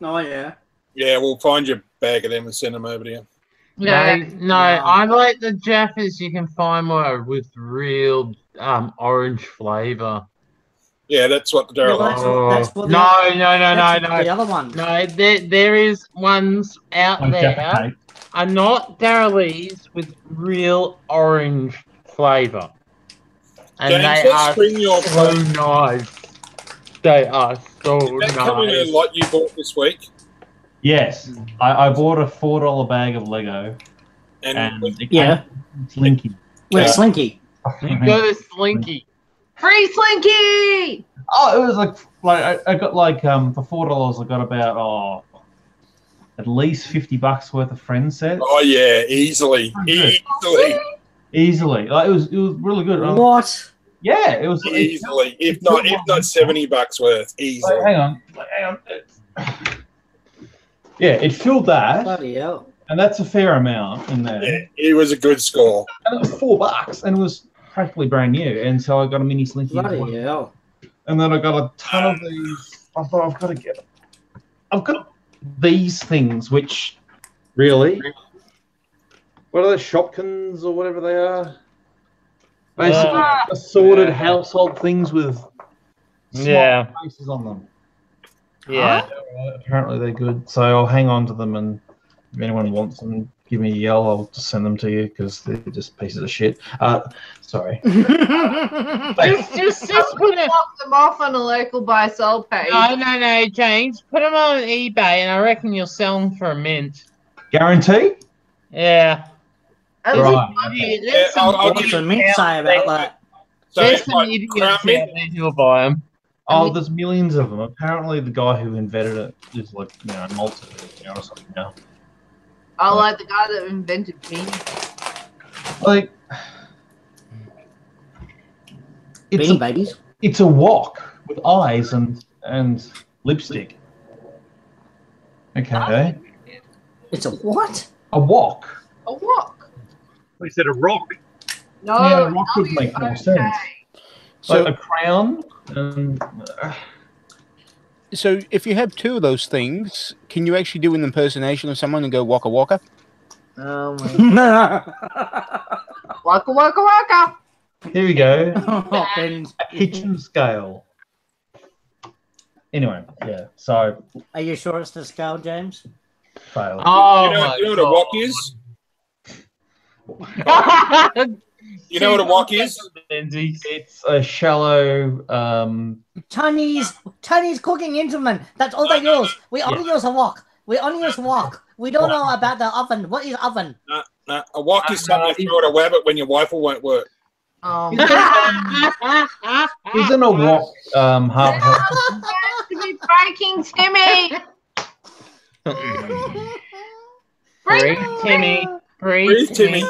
Oh yeah. Yeah, we'll find you a bag of them and send them over to you. No, no, Yeah. I like the Jaffas you can find more with real um orange flavor. Yeah, that's what the Yeah, Daryl well, likes. that's what- that's the- no, no, no, no, That's no. The other one. No, there, there is ones out Like there are not Darrell Leas with real orange flavour. And James, they are bring your so nice. They are so That coming in a nice. you bought this week, Yes, I, I bought a four dollar bag of Lego, and, and it came Yeah. Slinky. With Yeah. Slinky. You got a slinky. Free Slinky! Oh, it was like like I, I got like um for four dollars I got about oh at least fifty bucks worth of friend sets oh yeah, easily, easily, easily. Like it was it was really good. Um, What? yeah, it was. It, easily. If not, if not seventy bucks worth, like, easily. hang on, like, hang on. Yeah, it filled that, Bloody hell. and that's a fair amount in there. Yeah, it was a good score. And it was four bucks, and it was practically brand new. And so I got a mini slinky. Bloody hell. and then I got a ton of these. I thought I've got to get. I've got these things, which really, what are they, Shopkins or whatever they are? Basically, Ah. assorted household things with smart Yeah. faces on them. Yeah. Uh, Apparently they're good, so I'll hang on to them, and if anyone wants them, give me a yell. I'll just send them to you because they're just pieces of shit. Uh, sorry. Just, just, just put it. Them off on a local buy sell page. No, no, no, James. Put them on eBay, and I reckon you'll sell them for a mint. Guarantee? Yeah. Right. least- Yeah, Yeah, I'll, I'll give the mint say about that? So there's it's some like idiots out Mint. there who'll buy them. Oh, there's millions of them. Apparently, the guy who invented it is like, you know, multi or something now. I like the guy that invented me. Like, it's Beanie a, babies. it's a wok with eyes and and lipstick. Okay, It's a what? a wok. A walk. We said a rock. No, Yeah, rock would W- make more okay. sense. So, like a crown and uh, so if you have two of those things, can you actually do an impersonation of someone and go waka waka? Oh my. Waka waka waka. here we go. A kitchen scale. Anyway, yeah. So Are you sure it's the scale, James? fail. Oh, You know, my you know what a God. wok is? You know what a wok is? Lindsay. It's a shallow. Um, Chinese Chinese cooking instrument. That's all they use. We only use a wok. We only use wok. We don't know about the oven. What is oven? No, a wok is something you throw at a wabbit when your Wi-Fi won't work. Um, isn't a wok um, half? help- to breaking Timmy. Breathe, Timmy. Breathe, Breathe, Timmy. Timmy.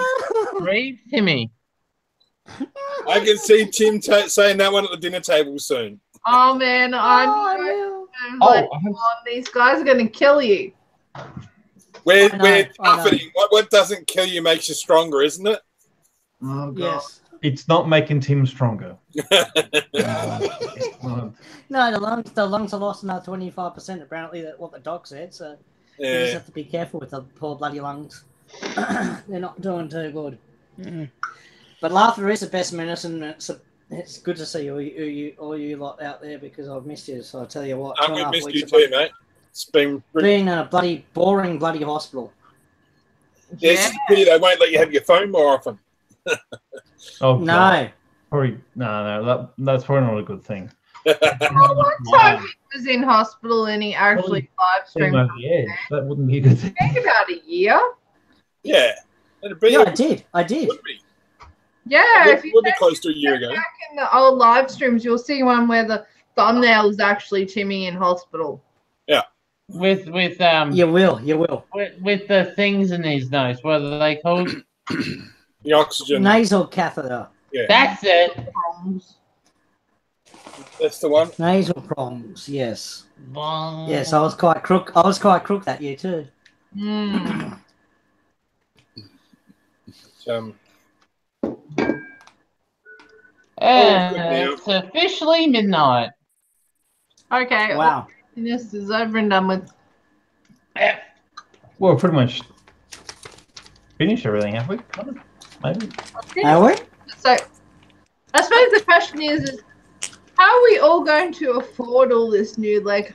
Breathe, Timmy. I can see Tim ta saying that one at the dinner table soon. Oh man, I Oh, knew. Oh, Like, I have- oh, these guys are gonna kill you. We're, know, we're I toughening. What, what doesn't kill you makes you stronger, isn't it? Oh yes. it's not making Tim stronger. Uh, No, the lungs the lungs are lost now twenty five percent. Apparently, that what the doc said. So you just have to be careful with the poor bloody lungs. They're not doing too good. Mm. But laughter is the best medicine. It's a, it's good to see all you, you all you lot out there because I've missed you. So I tell you what, I'm and a half going to miss weeks you of too, mate. It's been really, being in a bloody boring bloody hospital. yeah, it's just pity they won't let you have your phone more often. oh God. No, Probably no, no. That, that's probably not a good thing. Well, one time he was in hospital and he actually live Him streamed. over the edge. That wouldn't be a good thing. Think about a year. yeah. It'd be, yeah, I did, I did. Would be, Yeah, would, if you would be close to a year ago. back in the old live streams, you'll see one where the thumbnail is actually Timmy in hospital. Yeah. With with um You will, you will. with, with the things in his nose. What are they called? The oxygen. Nasal catheter, Yeah, That's it. Problems. that's the one. nasal prongs. Yes, Bong. yes. I was quite crook. I was quite crook that year too. Mm. Um, And Oh, it's officially midnight. Okay. Wow. This is over and done with. Well, pretty much finished everything, have we? Maybe. Are we? So, I suppose the question is, is How are we all going to afford all this new Lego?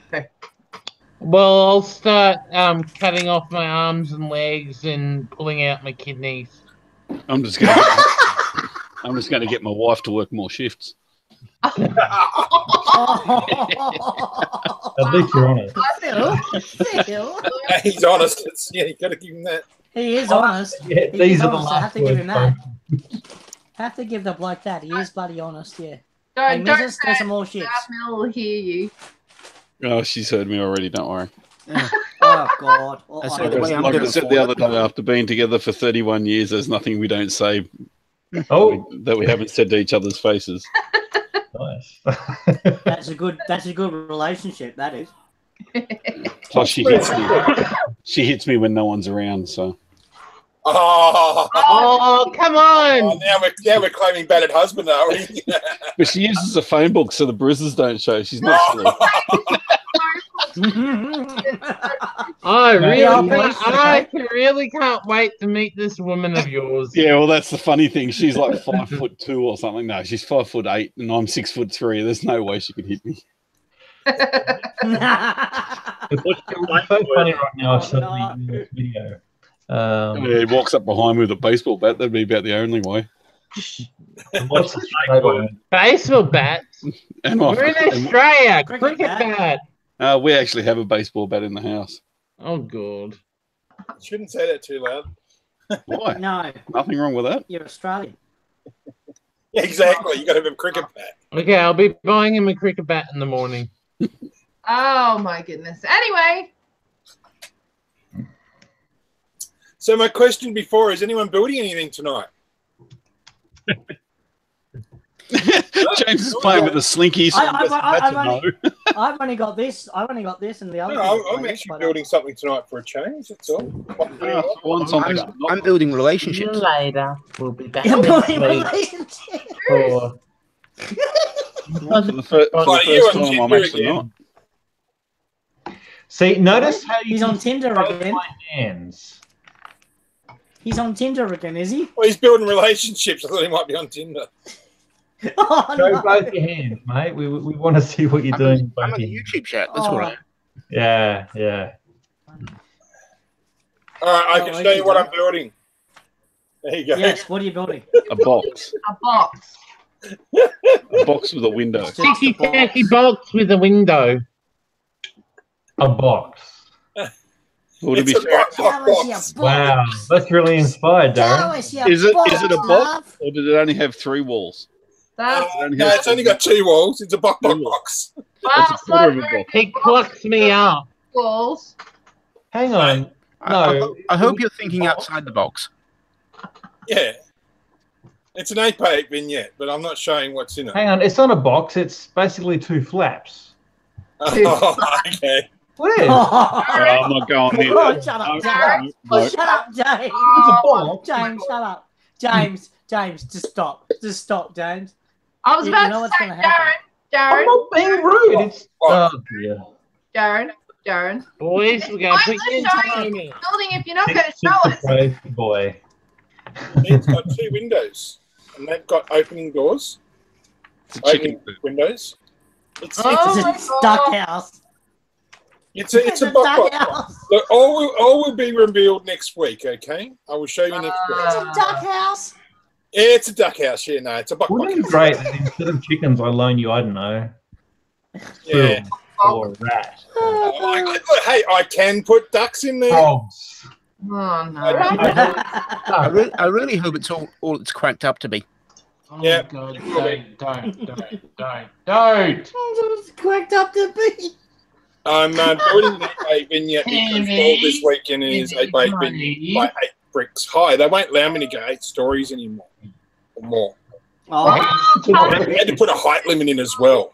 Well, I'll start um, cutting off my arms and legs and pulling out my kidneys. I'm just gonna. I'm just going to get my wife to work more shifts. At least you're honest. Phil, Phil. He's honest. It's, yeah, you got to give him that. He is honest. Yeah, He these is are the honest. I have last to give words. him that. folks. Have to give the bloke that. He is bloody honest, yeah. Don't, Hey, don't Mrs. say There's some more shifts. South Mill will hear you. Oh, she's heard me already. Don't worry. Oh, God. Oh, That's I not the way I'm like I gonna said the fall. other day, after being together for 31 years, there's nothing we don't say Oh, that we haven't said to each other's faces. nice. That's a good. That's a good relationship. That is. Plus, she hits me. She hits me when no one's around. So Oh, Oh, come oh, on! now we're now we're claiming battered husband, are we? But she uses a phone book so the bruises don't show. She's not silly. I really, can't, I can- really can't wait to meet this woman of yours. Yeah, well, that's the funny thing. She's like five foot two or something. No, she's five foot eight, and I'm six foot three. There's no way she could hit me. It's, What's it's your so funny right now. I've suddenly no. in this video. Um, Yeah, he walks up behind me with a baseball bat. That'd be about the only way. what's the Name straight was- Baseball bat. And We're in Australia. Cricket Cricket bat. bat. Uh, we actually have a baseball bat in the house. Oh god. Shouldn't say that too loud. Why? no, Nothing wrong with that. you're Australian. Yeah, exactly. You got to have a cricket bat. Okay, I'll be buying him a cricket bat in the morning. Oh my goodness. Anyway, So my question before is: anyone building anything tonight? James is playing with a slinky, so I- I- that's, I- that's a I'm no. only- I've only got this. I've only got this and the other. No, I'm, I'm actually but, uh, building something tonight for a change. That's all. Yeah, I want something. I'm, I'm building relationships. Later, we'll be back. You're building relationships. for- For the, fir- for the first time, I'm actually again. not. See, notice how He's on Tinder again. hands. He's on Tinder again, is he? Well, he's building relationships. I thought he might be on Tinder. Oh, Show no. both your hands, mate. We, we want to see what you're I'm, doing. with I'm both on the. YouTube chat. That's Oh. all right. Oh. Yeah, yeah. All right, I Oh, can show you can what I'm building. There you go. Yes. What are you building? A box. a box. A box with a window. Just a Sticky box. tacky box with a window. A box. Would it be It's a box, box, Show us your box. Wow, that's really inspired, Show Darren. us your Is it is it a box, box love. or did it only have three walls? That's Uh, no, it's only got two walls. It's a box, box, box. well, That's a it's quarter not of a very box. It clucks me up. walls. Hang on. I, I, No. ho- I hope you're thinking outside the box. Yeah. It's an eight by eight vignette, but I'm not showing what's in it. Hang on. It's not a box. It's basically two flaps. Oh, okay. What is? Oh, Oh, I'm not going there. oh, shut up, James. no, no. Shut up, James. It's a box. James, shut up. James, James, just stop. Just stop, James. I was You- about you know to what's say, gonna happen. Darren, I'm not being rude. It's oh dear. Darren, Darren. Boys, we're going to put you in I'm Building if you're not going to show six us. away, boy. It's got two windows, and they've got opening doors, It's a chicken opening windows. It's, Oh It's my a duck God. house. it's, a, it's a box. duck house. Look, all will, all will be revealed next week, okay? I will show you next week. Ah. It's a duck house. Yeah, it's a duck house. Yeah, no, it's a buck. Wouldn't it be great that instead of chickens, I loan you, I don't know, Yeah. film or a rat? Oh, I- I- hey, I can put ducks in there. Frogs. Oh no. I, re- I really hope it's all, all it's cracked up to be. Oh, Yeah. God, don't, don't, don't, don't, don't. it's cracked up to be. I'm uh, building an eight vignette because Timmy. all this weekend is eight by eight vignette by eight bricks high. They won't allow me to go eight stories anymore. Or more. Oh, I had to put a height limit in as well.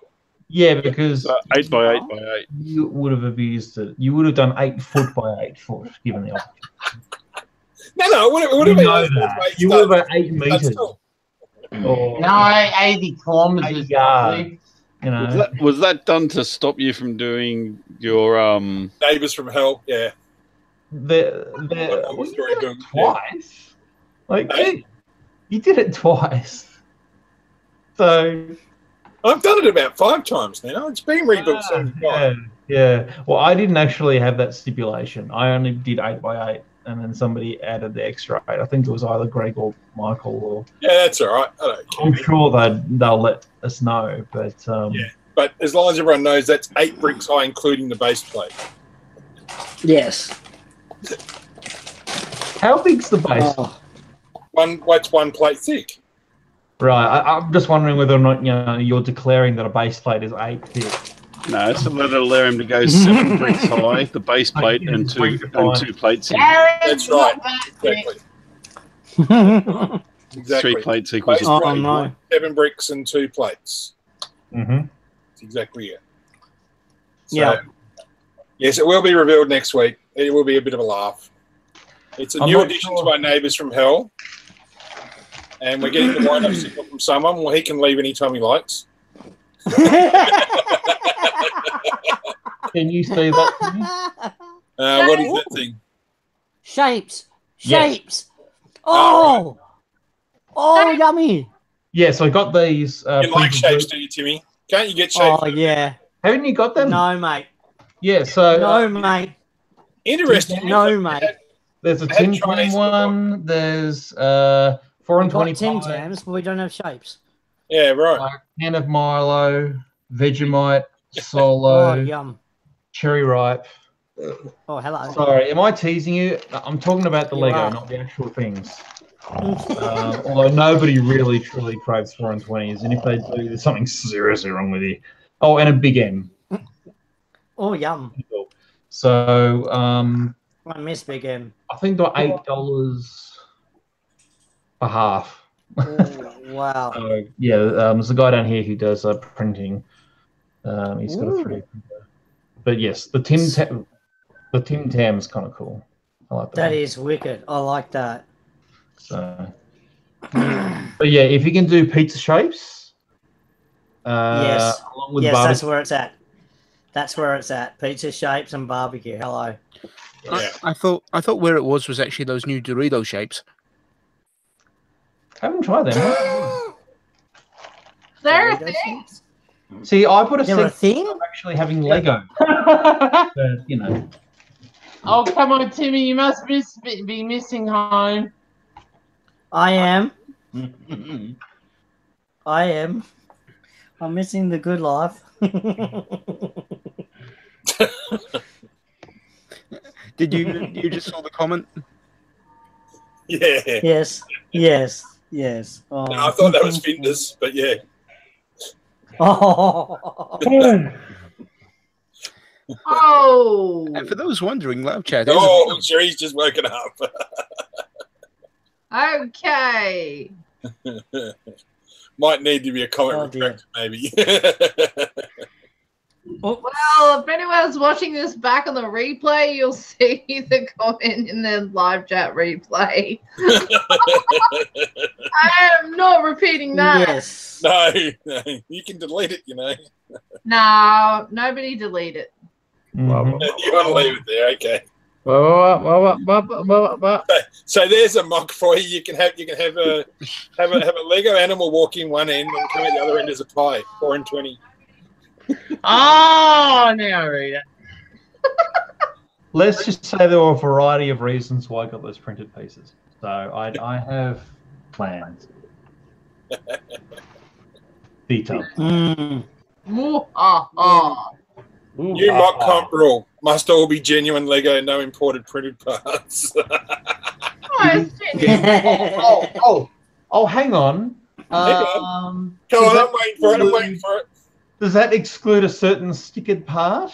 Yeah, because Uh, eight by eight by eight. you would have abused it. You would have done eight foot by eight foot, given the opportunity. No, no, it would have, it would have been know eight that. You would have eight meters. all. Or, No, 80 kilometers. Eight yards. you Was know, that, was that done to stop you from doing your um? Neighbours from hell. Yeah. the, What the, was well, you story did it doing? twice. Like, Hey? You did it twice. So, I've done it about five times now. It's been rebuilt Ah, seven yeah, yeah. Well, I didn't actually have that stipulation. I only did eight by eight, and then somebody added the extra eight. I think it was either Greg or Michael. Or Yeah, that's all right. I don't care. I'm sure they they'll let us know. But um, Yeah. But as long as everyone knows, that's eight bricks high, including the base plate. Yes. how big's the base? Oh, One, what's one plate thick? Right. I, I'm just wondering whether or not you know you're declaring that a base plate is eight thick. No, it's to let it allow him to go seven bricks high, the base plate, and two and two plates. In. That's right. Exactly. Exactly. Three plates equals Base Oh, plate, no. seven bricks and two plates. Mm-hmm. That's exactly it. So, Yeah. Yes, it will be revealed next week. It will be a bit of a laugh. It's a I'm new addition sure. to our neighbours from hell. And we're getting the wind up signal from someone. Well, he can leave anytime he likes. Can you see that? Uh, what is that thing? Shapes. Yes. Shapes. Oh. Oh, yummy. Yeah. So I got these. Uh, You like shapes, boots. do you, Timmy? Can't you get shapes? Oh, yeah. Haven't you got them? No, mate. Yeah. So No, mate. Interesting. No, mate. there's a had Tim Tam Chinese one. There's uh four and We've twenty Tim. Tams, but we don't have shapes. Yeah, right. Uh, can of Milo, Vegemite, Solo, Oh, Solo, yum. Cherry Ripe. Oh, hello. Sorry, am I teasing you? I'm talking about the You Lego, are. not the actual things. Um, although nobody really truly craves four and twenties, and if they do, there's something seriously wrong with you. Oh, and a big M. Oh, yum. So um, I miss Big M. I think they're eight dollars a half. Oh, wow. So yeah, um, there's a guy down here who does uh, printing. Um, he's got a 3D. But yes, the Tim Tam, the Tim Tam is kind of cool. I like that. That one. is wicked. I like that. So, but yeah, if you can do pizza shapes, uh, Yes. along with yes, barbecue, that's where it's at. That's where it's at. Pizza shapes and barbecue. Hello. Yeah. I thought I thought where it was was actually those new Dorito shapes. I haven't tried them. There are Doritos things. See, I put a They're a sense thing? actually having Lego, but you know, oh, come on, Timmy. You must miss, be missing home. I am. I am. I'm missing the good life. Did you you just saw the comment? Yeah. yes. Yes. Yes. Oh. No, I thought that was Finders, but yeah. Oh. Oh, And for those wondering, Love Chat is Oh, sure, he's just woken up. okay. Might need to be a comment Oh, dear. retracted, maybe. Well, if anyone's watching this back on the replay, you'll see the comment in the live chat replay. I am not repeating that. yes. no, no, you can delete it, you know. No, nobody delete it. mhm. You want to leave it there, okay. So there's a MOC for you. You can have you can have a have a have a Lego animal walking one end and come out the other end as a pie. Four and twenty. Oh, now I read it. let's just say there were a variety of reasons why I got those printed pieces. So I, I have plans. Detail. Mm. Mwah-ha-ha. New MOC comp rule must all be genuine Lego, no imported printed parts. Oh. Oh, oh, oh, hang on. Um, Come on, I'm waiting for it. I'm waiting for it. Does that exclude a certain stickered part?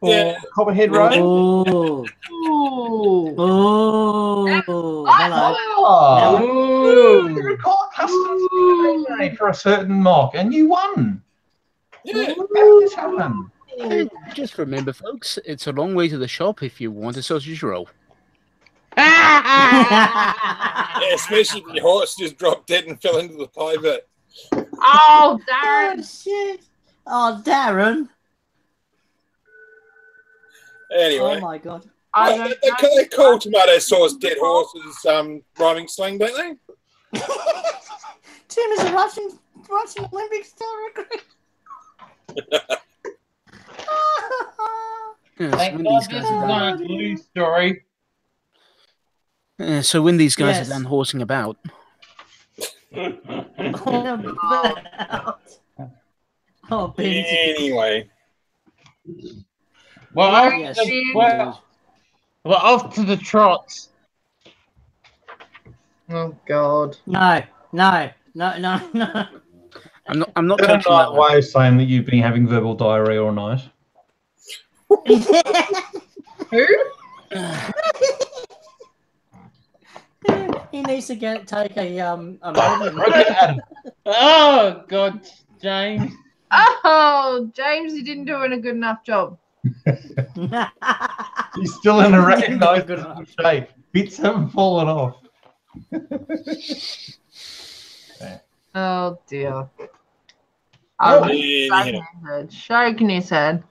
Or Yeah. Copperhead Road? Ooh. Ooh. Oh. Ooh. Hello. Oh, Ooh. you recall a custom for a certain MOC, and you won. Yeah. How did this just remember, folks, it's a long way to the shop if you want a sausage roll. Yeah, especially if your horse just dropped dead and fell into the pie pit. Oh, Darren. oh, shit. Oh, Darren. Anyway, Oh, my God. I Well, don't they, know. they call tomato sauce dead horses um, rhyming slang, don't they? Tim is a Russian Russian Olympic star recruit. Yeah, so Thank when God these this guys is are done, not a blue story. yeah, so when these guys Yes. are done horsing about, oh, Benji. Anyway, Well, I, Yes. well, well, off to the trots. Oh God. No, no, no, no, no. I'm not. I'm not Is that touching a that way of saying that you've been having verbal diarrhea all night? Who? he needs to get take a um a Okay, moment. Oh God, James. Oh, James, you didn't do a good enough job. He's still in a Good recognisable enough. shape. Bits haven't fallen off. Oh dear. Oh, Oh, anyhow. shaking his head. Shaking his head.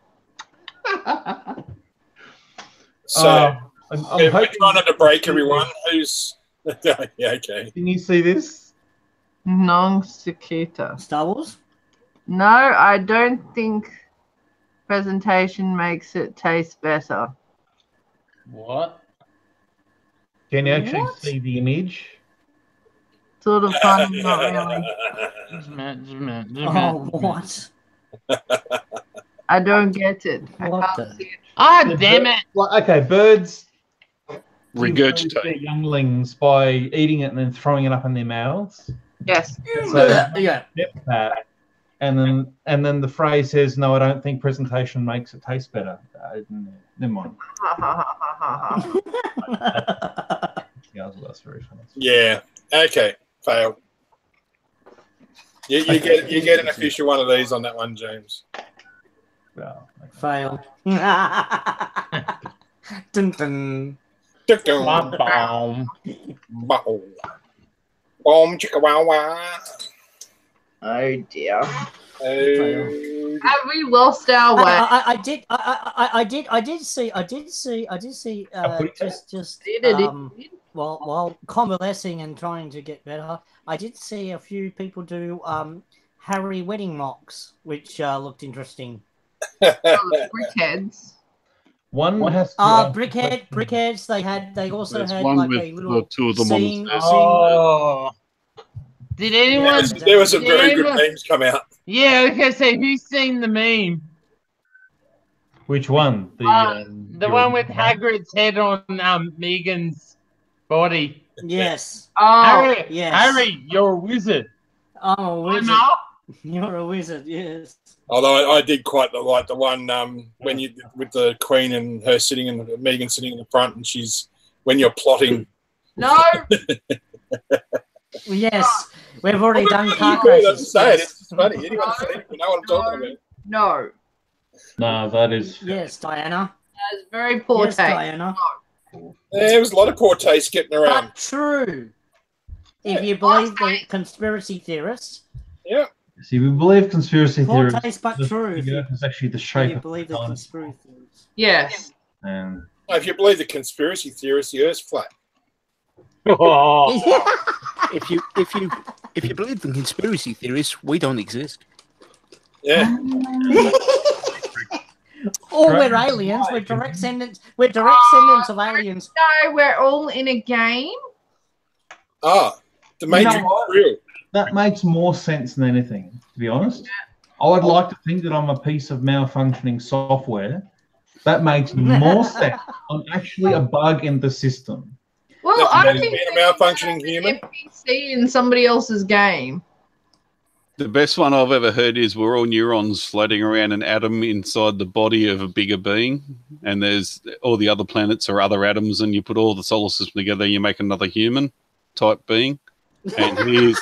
so Uh, I'm, I'm we're hoping. trying not to break everyone. Who's yeah, okay. Can you see this? Non sequitur. Star Wars. No, I don't think presentation makes it taste better. What? Can you actually What? see the image? Sort of fun, not really. Just a minute, just a minute, just a Oh, minute. what? I don't get it. I can't the- see it. Ah, The damn it! Like, okay, birds Regurgitate. their younglings by eating it and then throwing it up in their mouths. Yes. So yeah. accept that, and then and then the phrase says, "No, I don't think presentation makes it taste better." Uh, never mind. Yeah, that's very funny. Yeah. Okay. Fail. You, you get you get an official one of these on that one, James. Well, okay. Fail. dun, dun. Bum, bum. Boom. Boom, chicka wow wow. Oh dear. Oh, Have we lost our way? I, I did. I, I, I did. I did see. I did see. I did see. Uh, put just, just. Did? Um, while while convalescing and trying to get better, I did see a few people do um Harry wedding MOCs, which uh, looked interesting. Oh, BrickHeadz. One has to Uh, ask the BrickHead, question- BrickHeadz. They had. They also There's had one like with a the little two of them on the scene Oh. Did anyone? Yes, there were some did very good anyone- names come out. Yeah, I was gonna say, who's seen the meme? Which one? The Uh, um, The one with Hagrid's head on um Megan's body. yes. Oh, Harry, yes. Harry, you're a wizard. I'm a I'm wizard. You're a wizard. Yes. Although I, I did quite the, like the one um, when you with the Queen and her sitting in the Megan sitting in the front, and she's when you're plotting. no. Yes. We've already done car You crashes. say it. It's funny. Anyone seen it? You know what I'm talking about. No. No, that is. Yes, Diana. That's very poor yes, taste. Diana. Yeah, there was a lot of poor taste getting around. But true. If you believe the conspiracy theorists, Yeah. See, we believe conspiracy poor theories. taste but The true. If you, Earth is actually the if shape you of believe the the conspiracy theories. Yes. and If you believe the conspiracy theorists, the Earth's flat. Oh. If you if you if you believe in conspiracy theories, we don't exist. Yeah. or Right. we're aliens. We're direct descendants. We're direct descendants of aliens. No, we're all in a game. Ah, the know Matrix is what? real. that makes more sense than anything, to be honest. I would like to think that I'm a piece of malfunctioning software. That makes more sense. I'm actually a bug in the system. Well, That's I being think a malfunctioning you're human. an NPC in somebody else's game. The best one I've ever heard is we're all neurons floating around an atom inside the body of a bigger being, and there's all the other planets are other atoms, and you put all the solar system together, you make another human type being, and he's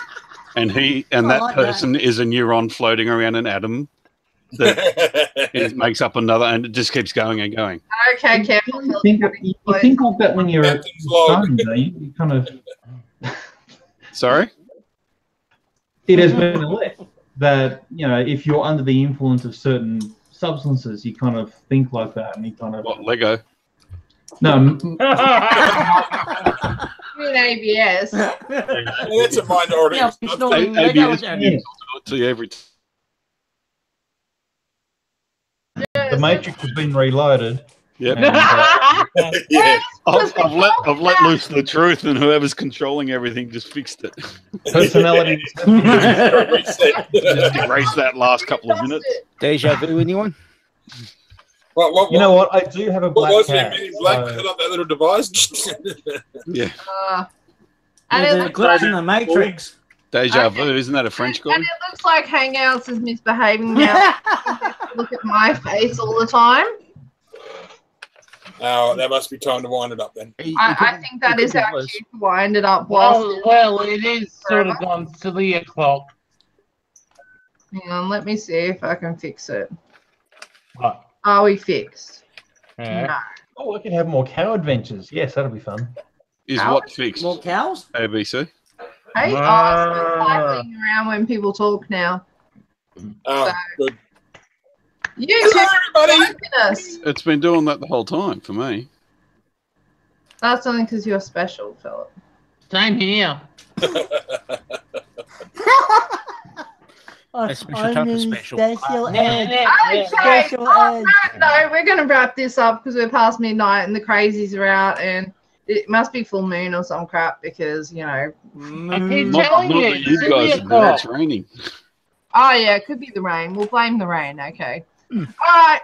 and he and I that like that. person is a neuron floating around an atom that it makes up another, and it just keeps going and going. Okay, careful. You think, you think like that when you're a Captain's son, you? You kind of Sorry, it has been alleged that you know if you're under the influence of certain substances, you kind of think like that, and you kind of what Lego? no. m- in ABS. That's a minority. Yeah, it's not- A- Lego ABS yeah. to you every. T- listen. Matrix has been reloaded. Yep. And, uh, yeah. I've, I've let I've let loose the truth, and whoever's controlling everything just fixed it. personality. Reset. Just erase that last couple of minutes. Deja vu, anyone? what, what, You know what? I do have a what black was cat. it? Men in Black so- set up that little device. Yeah, Uh, and, There's it a looks like, glitch in the Matrix. Deja vu. Isn't that a French guy? and it looks like Hangouts is misbehaving now. Look at my face all the time. oh, that must be time to wind it up then. It- it I, I think that is it is could our cue to wind it up. Whilst oh, well, well, it is sort of gone silly o'clock. hang on, let me see if I can fix it. What? Are we fixed? Yeah. No. Oh, we can have more cow adventures. Yes, that'll be fun. Is Ow. what fixed? More cows? ABC. Hey, Ah. I'm cycling around when people talk now. Oh, good. You Hello, everybody. us. It's been doing that the whole time for me. That's only because you're special, Philip. Same here. A special type of special. Special Yeah, ed. yeah, yeah. Okay, Special on ed. that we're going to wrap this up because we're past midnight and the crazies are out and it must be full moon or some crap because, you know, I keep Mm. Not, telling not you, that it's you guys are It's raining. oh yeah, it could be the rain. We'll blame the rain. Okay. Hmm. All right.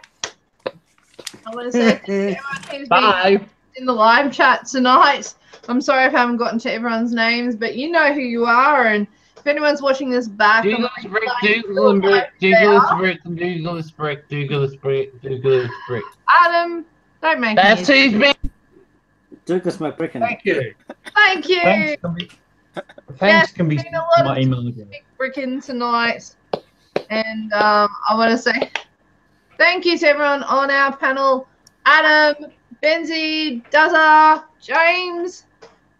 I want to say thank you everyone who's been Bye. in the live chat tonight. I'm sorry if I haven't gotten to everyone's names, but you know who you are. And if anyone's watching this back, I'm Douglas gonna brick, explain Dougal and brick, who they Douglas are. brick, Douglas brick, Douglas brick, Douglas brick. Adam, don't make That's me. who's been. Douglas McBricken. Thank you. Thank you. Thanks can be, thanks Yes, can be a lot my email address. Big Brickin tonight. And um, I want to say thank you to everyone on our panel Adam, Bennzy, Dazza, James,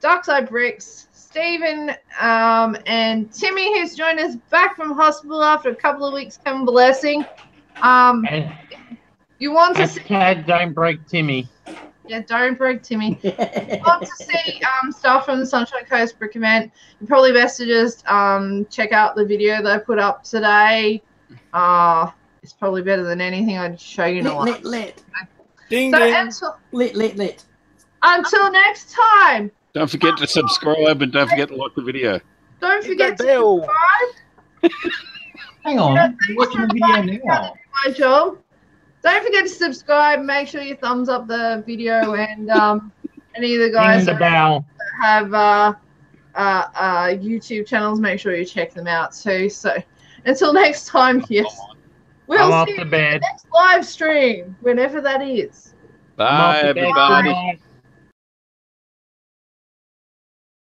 Darkside Bricks, Stephen, um, and Timmy, who's joined us back from hospital after a couple of weeks convalescing. Um, And you want to see, don't break Timmy. Yeah, don't break Timmy. want to see um, stuff from the Sunshine Coast Brick event, you're probably best to just um, check out the video that I put up today. Uh, it's probably better than anything I'd show you in a lit, lit, lit, Ding So ding. until, lit, lit, lit. until next time, Don't forget to subscribe and don't forget to like the video. don't forget to bell. subscribe. Hang on, you're watching the video now. My job. Don't forget to subscribe. Make sure you thumbs up the video and um, any of the guys the that bell. have uh, uh, uh, YouTube channels, make sure you check them out too. So until next time, yes, we'll off see you to in the next live stream, whenever that is. I'm off Bye, everybody. tonight.